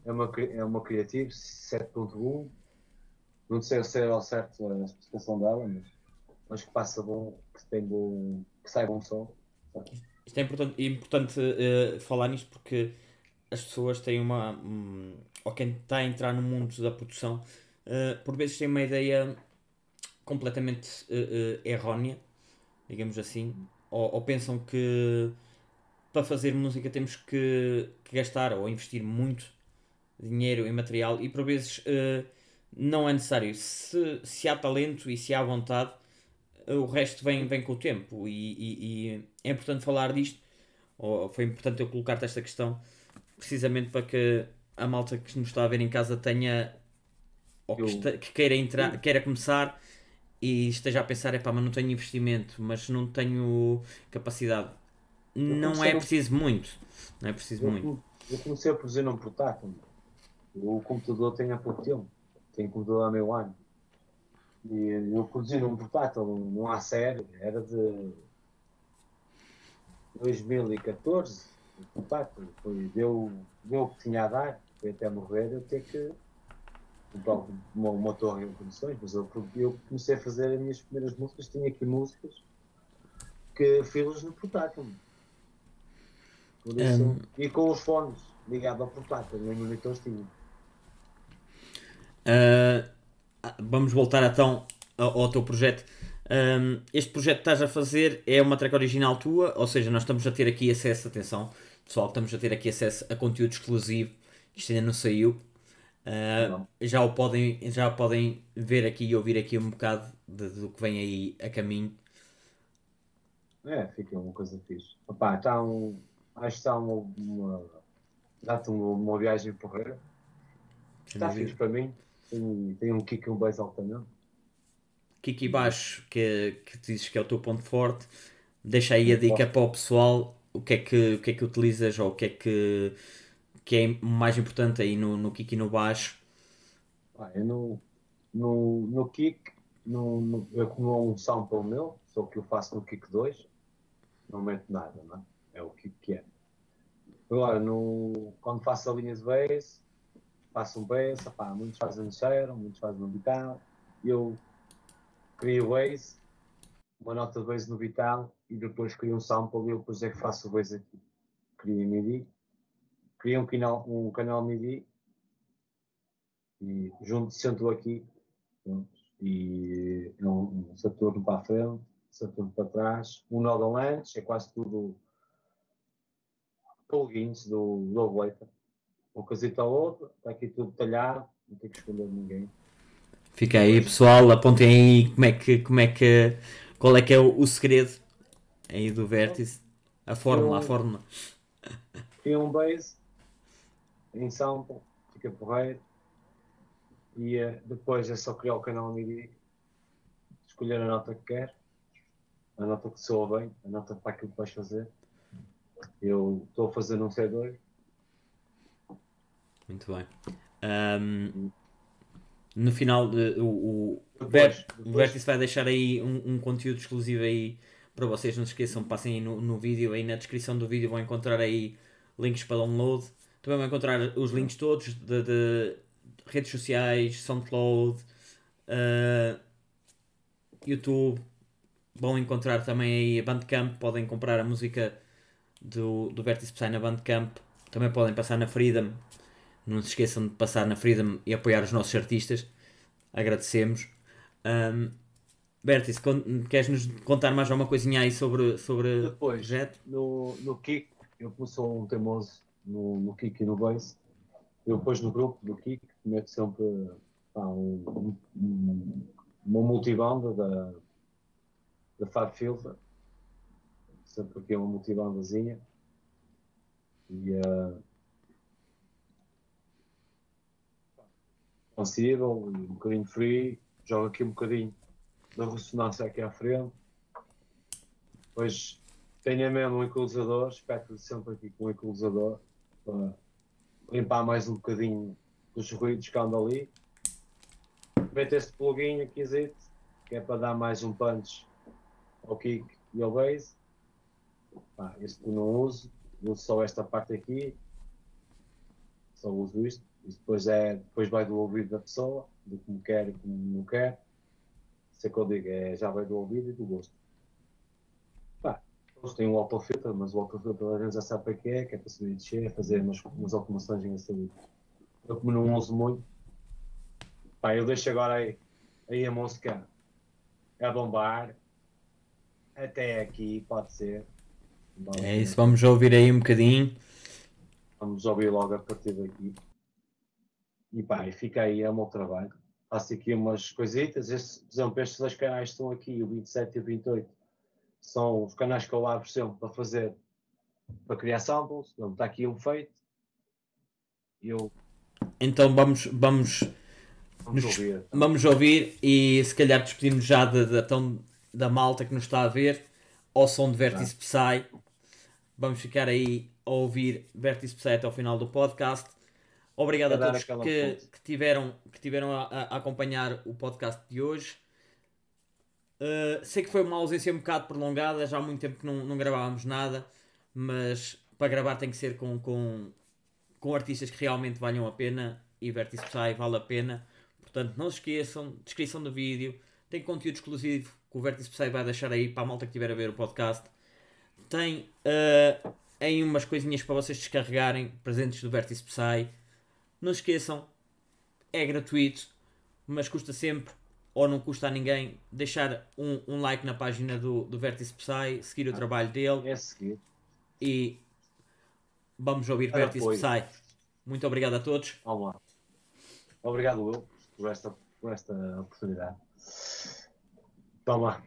É uma, é uma Creative 7.1. Não sei se é ao certo a especificação dela, mas acho que passa bom, que, tem bom, que sai bom som. Isto é importante, é importante uh, falar nisto porque as pessoas têm uma. Um, ou quem está a entrar no mundo da produção, uh, por vezes tem uma ideia completamente uh, errónea digamos assim, ou, ou pensam que para fazer música temos que, que, gastar ou investir muito dinheiro em material e por vezes uh, não é necessário. Se, se há talento e se há vontade, uh, o resto vem, vem com o tempo e, e, e, é importante falar disto, ou foi importante eu colocar-te esta questão, precisamente para que a malta que nos está a ver em casa tenha ou que, está, que queira entrar, queira começar e esteja a pensar, é pá, mas não tenho investimento, mas não tenho capacidade. Não é preciso muito. Não é preciso eu, muito. Eu comecei a produzir num portátil. O computador tem há pouco tempo. Tenho computador há meio ano. E eu produzi num portátil, num A série, era de 2014. O portátil. Foi, deu, deu o que tinha a dar. Foi até morrer eu ter que uma, uma torre em condições, mas eu, eu, comecei a fazer as minhas primeiras músicas, tinha aqui músicas que fiz no portátil. Por isso, um... E com os fones ligados ao portátil, nem monitores tinha. Uh, vamos voltar então ao, ao teu projeto. Um, este projeto que estás a fazer é uma track original tua, ou seja, nós estamos a ter aqui acesso, atenção, pessoal, estamos a ter aqui acesso a conteúdo exclusivo, isto ainda não saiu, Uh, já o podem já podem ver aqui e ouvir aqui um bocado de, do que vem aí a caminho. É fica uma coisa fixe. Opa, está um, acho que está uma, uma dá-te uma, uma viagem porreira. Está fixe para mim tem, tem um kick e um bass altamente kick e baixo que, que dizes que é o teu ponto forte deixa aí a dica para o pessoal o que é que, o que, é que utilizas ou o que é que que é mais importante aí no, no kick e no baixo? Ah, eu no, no, no kick, no, no, eu como um sample meu, só que eu faço no kick 2, não meto nada, não é? É o kick que é. Agora, no, quando faço a linha de bass, faço um opá, muitos fazem no zero, muitos fazem no vital, eu crio bass, uma nota de bass no vital e depois crio um sample e eu depois é que faço o bass aqui. Crio MIDI, crio um canal, um canal MIDI e junto, sento aqui e é um, um Saturno para a frente, Saturno para trás, um nó antes, é quase tudo plugins do Low Later. Um casito ao outro, está aqui tudo detalhado, não tem que esconder ninguém. Fica aí pessoal, apontem aí como é que, como é que qual é que é o, o segredo aí do vértice, a fórmula, a fórmula. Cria um base em sample, fica porreiro e uh, depois é só criar o canal MIDI, escolher a nota que quer, a nota que soa bem, a nota para aquilo que vais fazer. Eu estou a fazer um C2. Muito bem. Um, no final, o, o, Depois, o Vértice vai deixar aí um, um conteúdo exclusivo aí para vocês. Não se esqueçam, passem aí no, no vídeo, aí na descrição do vídeo vão encontrar aí links para download. Também vão encontrar os links todos de, de redes sociais, SoundCloud, uh, YouTube. Vão encontrar também aí a Bandcamp, podem comprar a música do, do Vértice Psy na Bandcamp. Também podem passar na Freedom. Não se esqueçam de passar na Freedom e apoiar os nossos artistas. Agradecemos. Um, Vértice, con- queres nos contar mais alguma coisinha aí sobre, sobre o Depois. projeto? No, no kick, eu como sou um teimoso no, no kick e no bass, eu depois no grupo do kick meto sempre pá, um, um- uma multibanda da, da Fab Filter, sempre aqui é uma multibandazinha. E uh, E um bocadinho free, jogo aqui um bocadinho da ressonância aqui à frente. Depois tenho mesmo um equalizador, espeto sempre aqui com um equalizador para limpar mais um bocadinho dos ruídos que andam ali. Meto este plugin aqui, que é para dar mais um punch ao kick e ao bass. Pá, este eu não uso, uso só esta parte aqui. Só uso isto. Isto depois, é, depois vai do ouvido da pessoa, de como quer e como não quer. Isso é que eu digo, é, já vai do ouvido e do gosto. Pá, eles têm um autofilter, mas o autofilter às vezes já sabe para que é, que é para subir e descer, fazer umas, umas automações em saúde. Eu como não uso muito, pá, eu deixo agora aí, aí a música a bombar. Até aqui pode ser. Vamos, É isso, vamos ouvir aí um bocadinho. vamos ouvir logo a partir daqui. E pá, e fica aí, é o meu trabalho. Faço aqui umas coisitas. Este, por exemplo, estes dois canais que estão aqui, o 27 e o 28, são os canais que eu abro sempre para fazer, para criar samples. Então, está aqui um feito. Eu Então vamos, vamos, vamos Nos- ouvir. vamos ouvir e se calhar despedimos já da, da, tão- da malta que nos está a ver ao som de Vértice Psy. Vamos ficar aí a ouvir Vértice Psy até ao final do podcast. Obrigado a Para dar todos que, que tiveram, que tiveram a, a acompanhar o podcast de hoje. Uh, sei que foi uma ausência um bocado prolongada, já há muito tempo que não, não gravávamos nada, mas para gravar tem que ser com, com, com artistas que realmente valham a pena e Vertice Psy vale a pena. Portanto, não se esqueçam, descrição do vídeo, tem conteúdo exclusivo que o Vertice Psy vai deixar aí para a malta que estiver a ver o podcast. Tem uh, aí umas coisinhas para vocês descarregarem, presentes do Vertice Psy. Não esqueçam, é gratuito, mas custa sempre, ou não custa a ninguém, deixar um, um like na página do, do Vertice Psy, seguir o trabalho dele É seguir. e vamos ouvir Dar Vertice apoio. Psy. Muito obrigado a todos. Vamos lá. Obrigado, Will, por esta, por esta oportunidade. Toma.